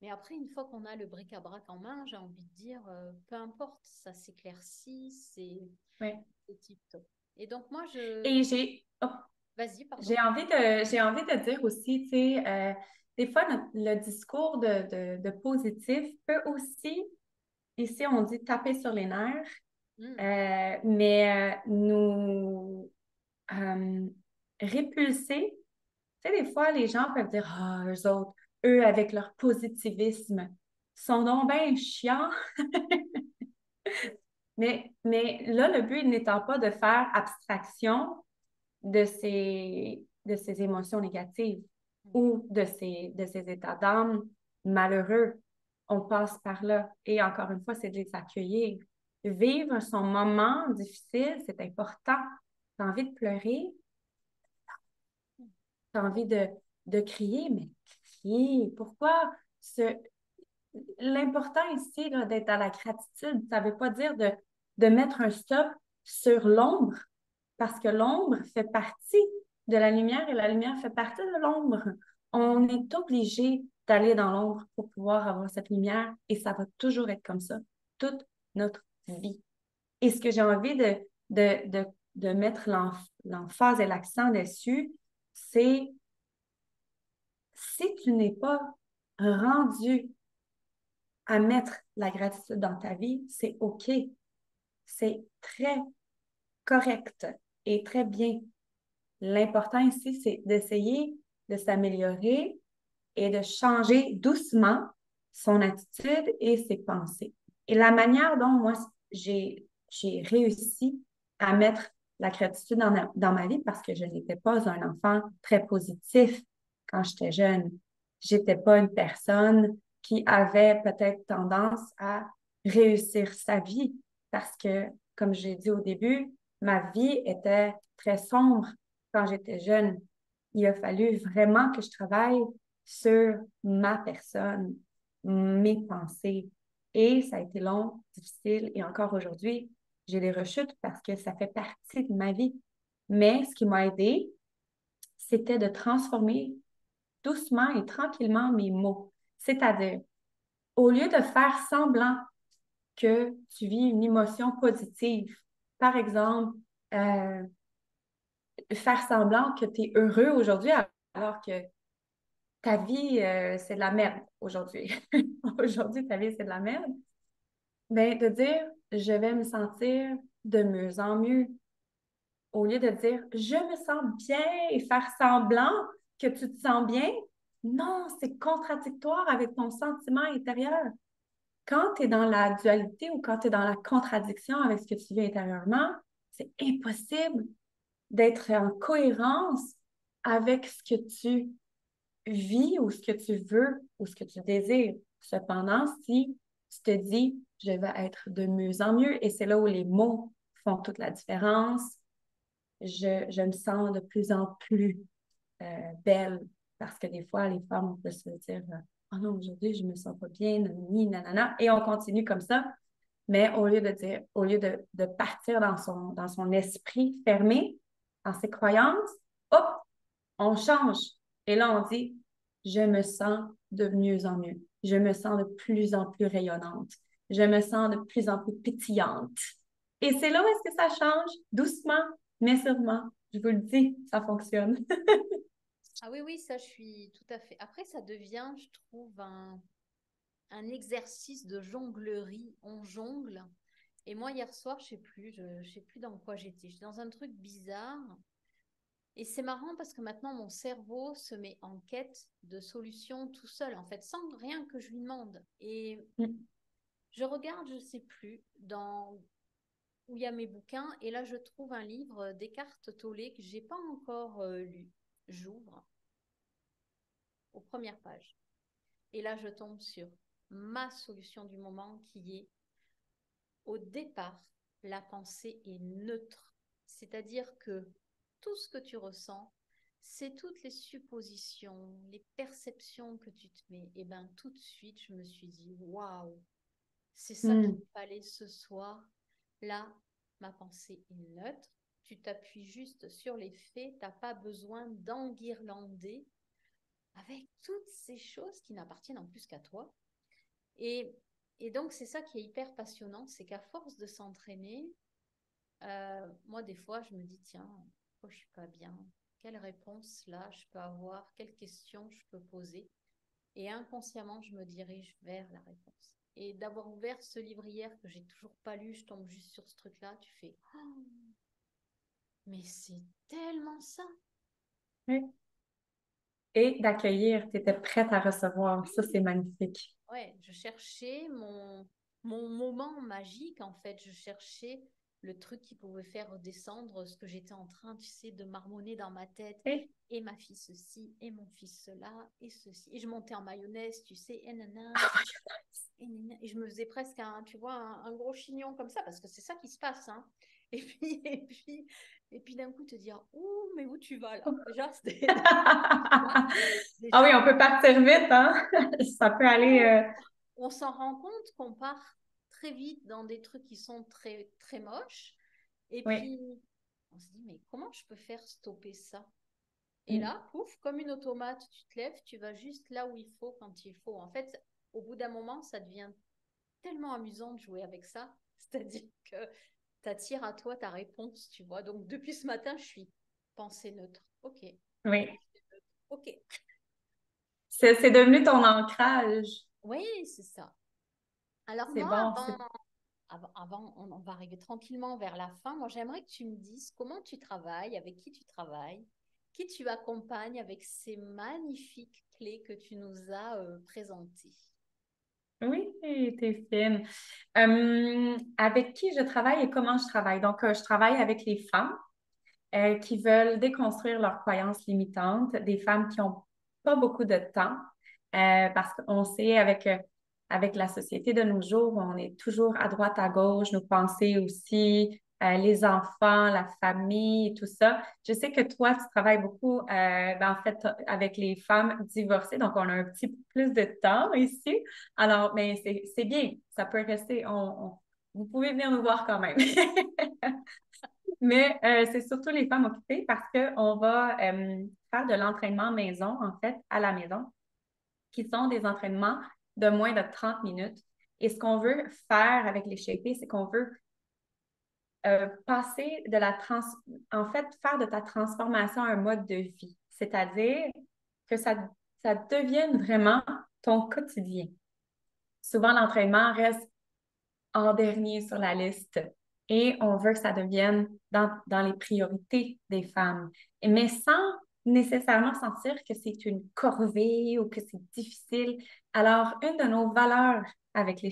mais après, une fois qu'on a le bric-à-brac en main, j'ai envie de dire, euh, peu importe, ça s'éclaircit, c'est ouais. Et donc, moi, je. Et j'ai. Oh. Vas-y, pardon. J'ai envie, de, j'ai envie de dire aussi, tu sais, euh, des fois, le discours de, de, de, positif peut aussi, ici, on dit taper sur les nerfs, hmm. euh, mais nous répulser Tu sais, des fois, les gens peuvent dire, ah, eux autres, eux, avec leur positivisme, sont donc bien chiants. mais, mais là, le but n'étant pas de faire abstraction de ces, de ces émotions négatives ou de ces, de ces états d'âme malheureux. On passe par là. Et encore une fois, c'est de les accueillir. Vivre son moment difficile, c'est important. Tu as envie de pleurer, tu as envie de, de crier, mais crier. Pourquoi ce... L'important ici d'être à la gratitude, ça ne veut pas dire de, de mettre un stop sur l'ombre, parce que l'ombre fait partie de la lumière et la lumière fait partie de l'ombre. On est obligé d'aller dans l'ombre pour pouvoir avoir cette lumière et ça va toujours être comme ça toute notre vie. Et ce que j'ai envie de, de, de, de mettre l'emphase et l'accent dessus, c'est si tu n'es pas rendu à mettre la gratitude dans ta vie, c'est OK. C'est très correct et très bien. L'important ici, c'est d'essayer de s'améliorer et de changer doucement son attitude et ses pensées. Et la manière dont moi, j'ai réussi à mettre la gratitude dans, dans ma vie parce que je n'étais pas un enfant très positif quand j'étais jeune. J'étais pas une personne qui avait peut-être tendance à réussir sa vie parce que, comme j'ai dit au début, ma vie était très sombre quand j'étais jeune. Il a fallu vraiment que je travaille sur ma personne, mes pensées. Et ça a été long, difficile, et encore aujourd'hui, j'ai des rechutes parce que ça fait partie de ma vie. Mais ce qui m'a aidé, c'était de transformer doucement et tranquillement mes mots. C'est-à-dire, au lieu de faire semblant que tu vis une émotion positive, par exemple, euh, faire semblant que tu es heureux aujourd'hui alors que ta vie, euh, c'est de la merde aujourd'hui. aujourd'hui, ta vie, c'est de la merde. Mais ben, de dire, je vais me sentir de mieux en mieux. Au lieu de dire, je me sens bien et faire semblant que tu te sens bien. Non, c'est contradictoire avec ton sentiment intérieur. Quand tu es dans la dualité ou quand tu es dans la contradiction avec ce que tu vis intérieurement, c'est impossible d'être en cohérence avec ce que tu vis ou ce que tu veux ou ce que tu désires. Cependant, si tu te dis, je vais être de mieux en mieux, et c'est là où les mots font toute la différence, je, me sens de plus en plus euh, belle parce que des fois, les femmes peuvent se dire, oh non, aujourd'hui, je me sens pas bien, nanani, nanana, et on continue comme ça. Mais au lieu de dire, au lieu de, de partir dans son, dans son esprit fermé, dans ses croyances, hop, on change. Et là, on dit, je me sens de mieux en mieux. Je me sens de plus en plus rayonnante. Je me sens de plus en plus pétillante. Et c'est là où est-ce que ça change, doucement, mais sûrement. Je vous le dis, ça fonctionne. ah oui, oui, ça, je suis tout à fait. Après, ça devient, je trouve, un, un exercice de jonglerie. On jongle. Et moi, hier soir, je sais plus, je, ne sais plus dans quoi j'étais. J'étais dans un truc bizarre. Et c'est marrant parce que maintenant, mon cerveau se met en quête de solutions tout seul, en fait, sans rien que je lui demande. Et mm. je regarde, je sais plus, dans où il y a mes bouquins, et là, je trouve un livre Descartes Tollé que j'ai pas encore euh, lu. J'ouvre aux premières pages. Et là, je tombe sur ma solution du moment qui est au départ, la pensée est neutre. C'est-à-dire que tout ce que tu ressens, c'est toutes les suppositions, les perceptions que tu te mets. Et bien, tout de suite, je me suis dit, waouh, c'est ça hmm. qu'il fallait ce soir. Là, ma pensée est neutre. Tu t'appuies juste sur les faits. Tu n'as pas besoin d'enguirlander avec toutes ces choses qui n'appartiennent en plus qu'à toi. Et, donc, c'est ça qui est hyper passionnant, c'est qu'à force de s'entraîner, euh, moi, des fois, je me dis, tiens, pourquoi je suis pas bien Quelle réponse là je peux avoir? Quelles questions je peux poser? Et inconsciemment, je me dirige vers la réponse. Et d'avoir ouvert ce livre hier que j'ai toujours pas lu, je tombe juste sur ce truc-là, tu fais oh, Mais c'est tellement ça Oui. et d'accueillir. Tu étais prête à recevoir. Ça, c'est magnifique. Ouais, je cherchais mon, mon moment magique, en fait. Je cherchais le truc qui pouvait faire redescendre ce que j'étais en train, tu sais, de marmonner dans ma tête. Et, ma fille ceci, et mon fils cela, et ceci. Et je montais en mayonnaise, tu sais, et nana. Et, je me faisais presque un, tu vois, un, gros chignon comme ça, parce que c'est ça qui se passe. Hein. Et puis, et puis, et puis d'un coup, te dire, ouh, mais où tu vas là Déjà, c'était. ah oui, on peut partir vite, hein Ça peut aller. Euh, on s'en rend compte qu'on part très vite dans des trucs qui sont très, très moches. Et puis, on se dit, mais comment je peux faire stopper ça Et mm. là, pouf, comme une automate, tu te lèves, tu vas juste là où il faut, quand il faut. En fait, au bout d'un moment, ça devient tellement amusant de jouer avec ça. C'est-à-dire que tu attires à toi ta réponse, tu vois. Donc, depuis ce matin, je suis pensée neutre. OK. Oui. OK. C'est devenu ton ancrage. Oui, c'est ça. Alors moi, avant, on, va arriver tranquillement vers la fin. Moi, j'aimerais que tu me dises comment tu travailles, avec qui tu travailles, qui tu accompagnes avec ces magnifiques clés que tu nous as euh, présentées. Oui, t'es fine. Euh, avec qui je travaille et comment je travaille? Donc, euh, je travaille avec les femmes qui veulent déconstruire leurs croyances limitantes, des femmes qui n'ont pas beaucoup de temps, parce qu'on sait avec avec la société de nos jours, on est toujours à droite, à gauche, nos pensées aussi, euh, les enfants, la famille, tout ça. Je sais que toi, tu travailles beaucoup, euh, ben, en fait, avec les femmes divorcées, donc on a un petit peu plus de temps ici. Alors, mais c'est bien, ça peut rester, vous pouvez venir nous voir quand même. mais euh, c'est surtout les femmes occupées parce qu'on va faire de l'entraînement maison, en fait, à la maison, qui sont des entraînements de moins de 30 minutes. Et ce qu'on veut faire avec les shapés, c'est qu'on veut euh, passer de la trans... En fait, faire de ta transformation un mode de vie. C'est-à-dire que ça, ça devienne vraiment ton quotidien. Souvent, l'entraînement reste en dernier sur la liste et on veut que ça devienne dans, les priorités des femmes. Mais sans nécessairement sentir que c'est une corvée ou que c'est difficile. Alors, une de nos valeurs avec les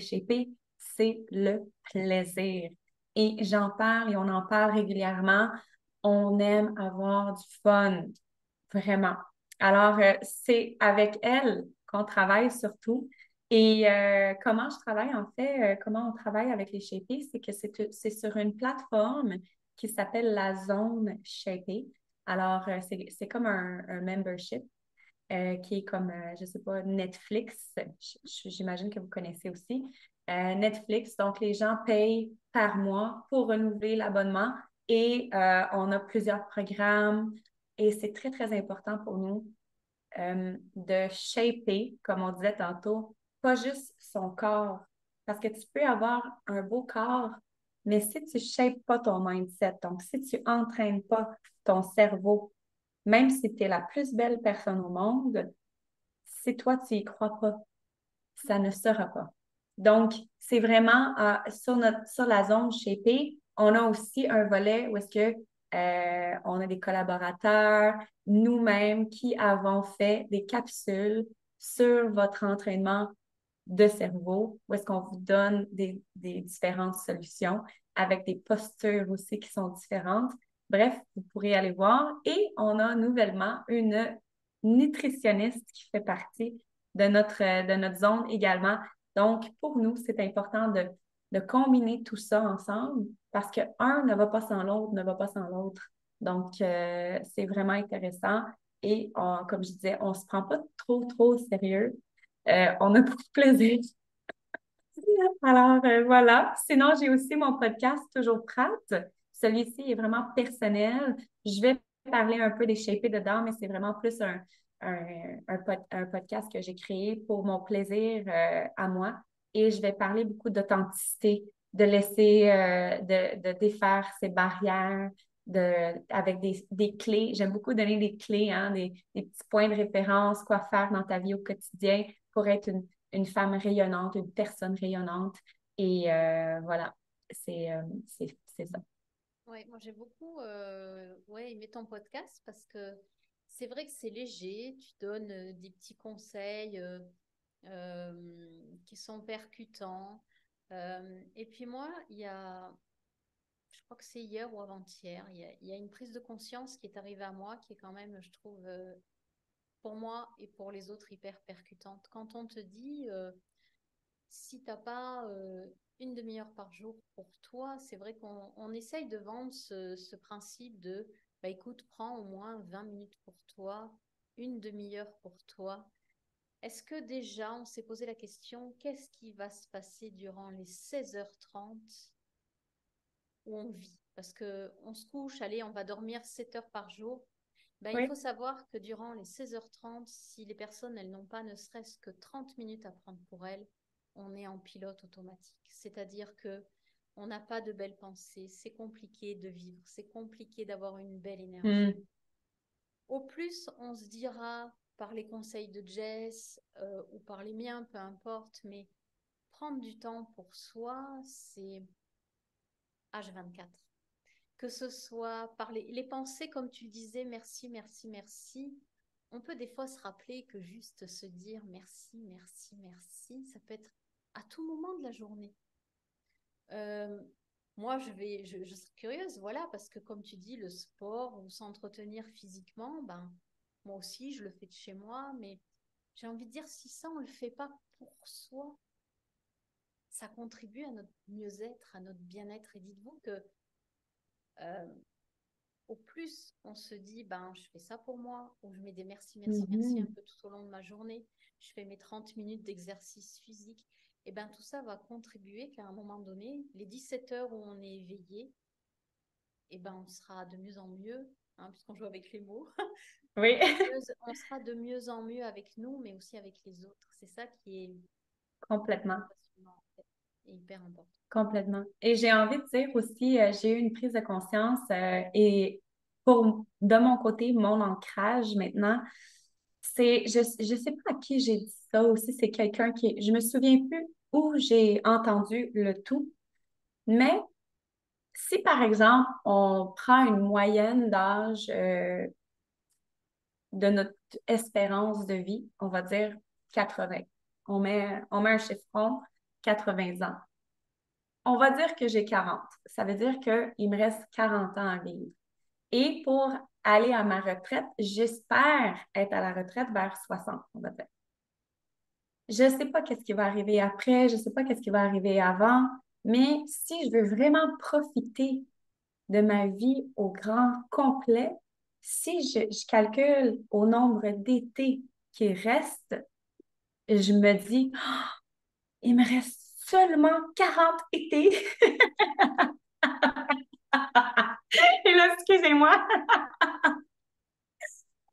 c'est le plaisir. Et j'en parle et on en parle régulièrement. On aime avoir du fun, vraiment. Alors, euh, c'est avec elle qu'on travaille surtout. Et euh, comment je travaille, en fait, euh, comment on travaille avec les Shapés, c'est que c'est sur une plateforme qui s'appelle la zone Shapé. Alors, c'est comme un, membership qui est comme, je ne sais pas, Netflix. J'imagine que vous connaissez aussi. Netflix, donc les gens payent par mois pour renouveler l'abonnement et on a plusieurs programmes et c'est très, très important pour nous de shaper, comme on disait tantôt, pas juste son corps. Parce que tu peux avoir un beau corps, mais si tu ne shapes pas ton mindset, donc si tu n'entraînes pas ton cerveau, même si tu es la plus belle personne au monde, si toi, tu n'y crois pas, ça ne sera pas. Donc, c'est vraiment euh, sur, notre, sur la zone shapée, on a aussi un volet où est-ce que euh, on a des collaborateurs, nous-mêmes qui avons fait des capsules sur votre entraînement de cerveau, où est-ce qu'on vous donne des, différentes solutions avec des postures aussi qui sont différentes. Bref, vous pourrez aller voir. Et on a nouvellement une nutritionniste qui fait partie de notre, de notre zone également. Donc, pour nous, c'est important de, combiner tout ça ensemble parce que un ne va pas sans l'autre, ne va pas sans l'autre. Donc, euh, c'est vraiment intéressant. Et comme je disais, on ne se prend pas trop, trop au sérieux. Euh, on a beaucoup de plaisir. Alors, euh, voilà. Sinon, j'ai aussi mon podcast Toujours prête. Celui-ci est vraiment personnel. Je vais parler un peu des shapés dedans, mais c'est vraiment plus un, un, podcast que j'ai créé pour mon plaisir euh, à moi. Et je vais parler beaucoup d'authenticité, de laisser, de, de, défaire ces barrières, de, avec des, des clés. J'aime beaucoup donner des clés, hein, des, des, petits points de référence, quoi faire dans ta vie au quotidien pour être une, une femme rayonnante, une personne rayonnante. Et euh, voilà, euh, c'est ça. Oui, moi j'ai beaucoup euh, aimé ton podcast parce que c'est vrai que c'est léger, tu donnes des petits conseils qui sont percutants. et puis moi, il y a, je crois que c'est hier ou avant-hier, il, y a une prise de conscience qui est arrivée à moi qui est quand même, je trouve, pour moi et pour les autres hyper percutante. Quand on te dit, si tu n'as pas une demi-heure par jour pour toi, c'est vrai qu'on essaye de vendre ce, principe de bah écoute, prends au moins 20 minutes pour toi, une demi-heure pour toi. Est-ce que déjà on s'est posé la question qu'est-ce qui va se passer durant les 16h30 où on vit? Parce que on se couche, allez, on va dormir 7 heures par jour. Ben, Il faut savoir que durant les 16h30, si les personnes elles n'ont pas ne serait-ce que 30 minutes à prendre pour elles, on est en pilote automatique. C'est-à-dire que on n'a pas de belles pensées, c'est compliqué de vivre, c'est compliqué d'avoir une belle énergie. Hmm. Au plus, on se dira par les conseils de Jess euh, ou par les miens, peu importe, mais prendre du temps pour soi, c'est H24. Que ce soit par les, les pensées, comme tu disais, merci, merci, merci, on peut des fois se rappeler que juste se dire merci, merci, merci, ça peut être à tout moment de la journée. Euh, moi, je, vais, je, serais curieuse, voilà, parce que comme tu dis, le sport ou s'entretenir physiquement, ben, moi aussi, je le fais de chez moi, mais j'ai envie de dire, si ça, on ne le fait pas pour soi, ça contribue à notre mieux-être, à notre bien-être. Et dites-vous que euh, au plus on se dit, ben, je fais ça pour moi, ou je mets des merci, merci, merci mhm. un peu tout au long de ma journée, je fais mes 30 minutes d'exercice physique, et eh ben tout ça va contribuer qu'à un moment donné, les 17 heures où on est éveillé, et eh ben on sera de mieux en mieux, hein, puisqu'on joue avec les mots. Oui. on sera de mieux en mieux avec nous, mais aussi avec les autres. C'est ça qui est complètement hyper important. Complètement. Et j'ai envie de dire aussi, euh, j'ai eu une prise de conscience euh, et pour de mon côté, mon ancrage maintenant, c'est, je ne sais pas à qui j'ai dit ça aussi, c'est quelqu'un qui, je me souviens plus où j'ai entendu le tout, mais si par exemple, on prend une moyenne d'âge euh, de notre espérance de vie, on va dire 80. On met, on met un chiffron, 80 ans. On va dire que j'ai 40. Ça veut dire qu'il me reste 40 ans à vivre. Et pour aller à ma retraite, j'espère être à la retraite vers 60, on va dire. Je ne sais pas qu'est-ce qui va arriver après, je ne sais pas qu'est-ce qui va arriver avant, mais si je veux vraiment profiter de ma vie au grand complet, si je, calcule au nombre d'étés qui restent, je me dis, oh, il me reste seulement 40 étés. Et là, excusez-moi.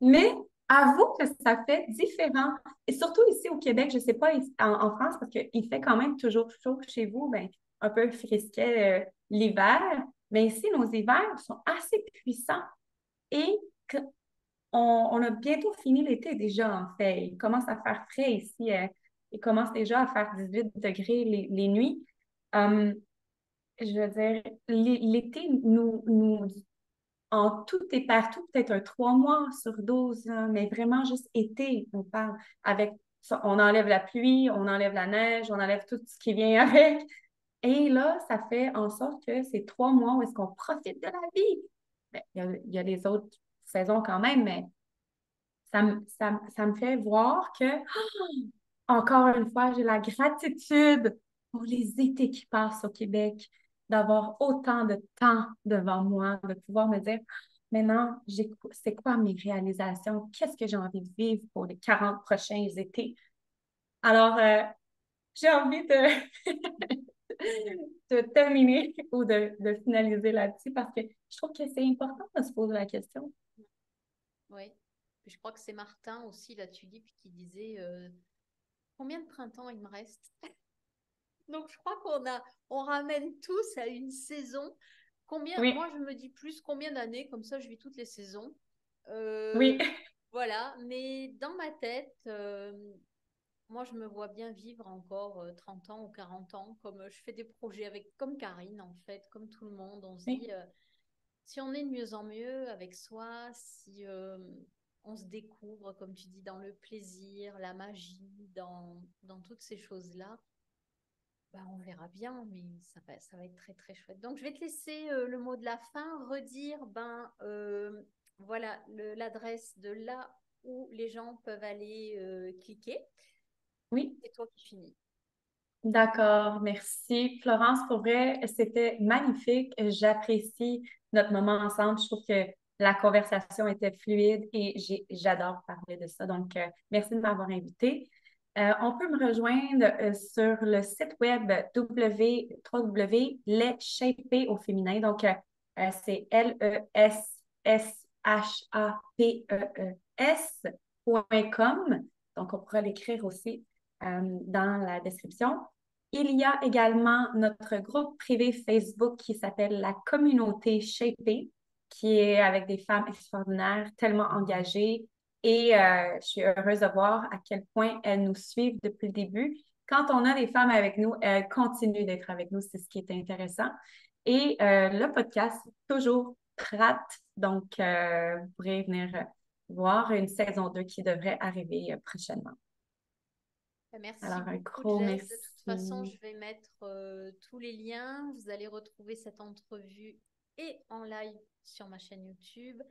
Mais avoue que ça fait différent. Et surtout ici au Québec, je ne sais pas en, France, parce qu'il fait quand même toujours chaud chez vous, ben, un peu frisquet euh, l'hiver. Mais ici, nos hivers sont assez puissants. Et on, a bientôt fini l'été déjà, en fait. Il commence à faire frais ici. Euh, il commence déjà à faire 18 degrés les, nuits. Hum, je veux dire, l'été nous, nous en tout et partout, peut-être un trois mois sur 12, mais vraiment juste été, on parle avec on enlève la pluie, on enlève la neige, on enlève tout ce qui vient avec. Et là, ça fait en sorte que c'est trois mois où est-ce qu'on profite de la vie. Ben, il, y a, les autres saisons quand même, mais ça, ça, me fait voir que, encore une fois, j'ai la gratitude pour les étés qui passent au Québec, d'avoir autant de temps devant moi, de pouvoir me dire, maintenant, c'est quoi mes réalisations? Qu'est-ce que j'ai envie de vivre pour les 40 prochains étés? Alors, euh, j'ai envie de, de terminer ou de, de finaliser là-dessus parce que je trouve que c'est important de se poser la question. Oui. Je crois que c'est Martin aussi, la tulipe, qui disait euh, Combien de printemps il me reste donc, je crois qu'on a, on ramène tous à une saison. Combien, moi, je me dis plus combien d'années, comme ça, je vis toutes les saisons. Euh, oui. Voilà, mais dans ma tête, euh, moi, je me vois bien vivre encore 30 euh, ans ou 40 ans, comme je fais des projets avec, comme Karine, en fait, comme tout le monde. On se dit, si on est de mieux en mieux avec soi, si on se découvre, comme tu dis, dans le plaisir, la magie, dans, dans toutes ces choses-là. Ben, on verra bien, mais ça va, ça va être très très chouette. Donc je vais te laisser euh, le mot de la fin, redire ben euh, voilà l'adresse de là où les gens peuvent aller euh, cliquer. Oui. C'est toi qui finis. D'accord, merci. Florence, pour vrai, c'était magnifique. J'apprécie notre moment ensemble. Je trouve que la conversation était fluide et j'adore parler de ça. Donc, merci de m'avoir invité. Euh, on peut me rejoindre euh, sur le site web www.lesshapé au féminin. Donc, c'est L-E-S-S-H-A-P-E-E-S.com. Donc, on pourra l'écrire aussi dans la description. Il y a également notre groupe privé Facebook qui s'appelle la communauté Shapé qui est avec des femmes extraordinaires, tellement engagées. Et euh, je suis heureuse de voir à quel point elles nous suivent depuis le début. Quand on a des femmes avec nous, elles continuent d'être avec nous. C'est ce qui est intéressant. Et euh, le podcast, toujours prête. Donc, euh, vous pourrez venir voir une saison 2 qui devrait arriver prochainement. Merci. Alors, un gros merci. De toute façon, je vais mettre tous les liens. Vous allez retrouver cette entrevue et en live sur ma chaîne YouTube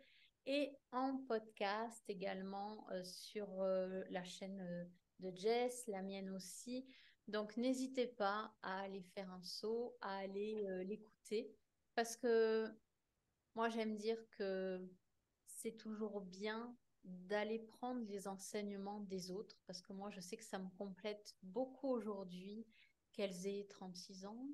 et en podcast également euh, sur euh, la chaîne euh, de Jess, la mienne aussi. Donc n'hésitez pas à aller faire un saut, à aller l'écouter. Parce que moi j'aime dire que c'est toujours bien d'aller prendre les enseignements des autres. Parce que moi je sais que ça me complète beaucoup aujourd'hui qu'elles aient 36 ans,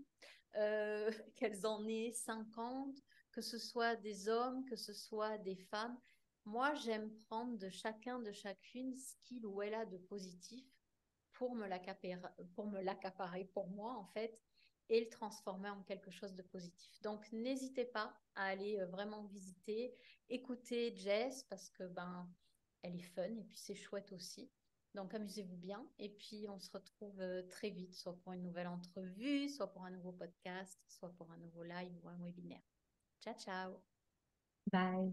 qu'elles en aient 50 que ce soit des hommes, que ce soit des femmes. Moi, j'aime prendre de chacun, de chacune, ce qu'il ou elle a de positif pour me l'accaparer pour moi, en fait, et le transformer en quelque chose de positif. Donc, n'hésitez pas à aller euh, vraiment visiter, écouter Jess, parce que, ben, elle est fun, et puis c'est chouette aussi. Donc, amusez-vous bien. Et puis, on se retrouve euh, très vite, soit pour une nouvelle entrevue, soit pour un nouveau podcast, soit pour un nouveau live ou un webinaire. Ciao, ciao. Bye.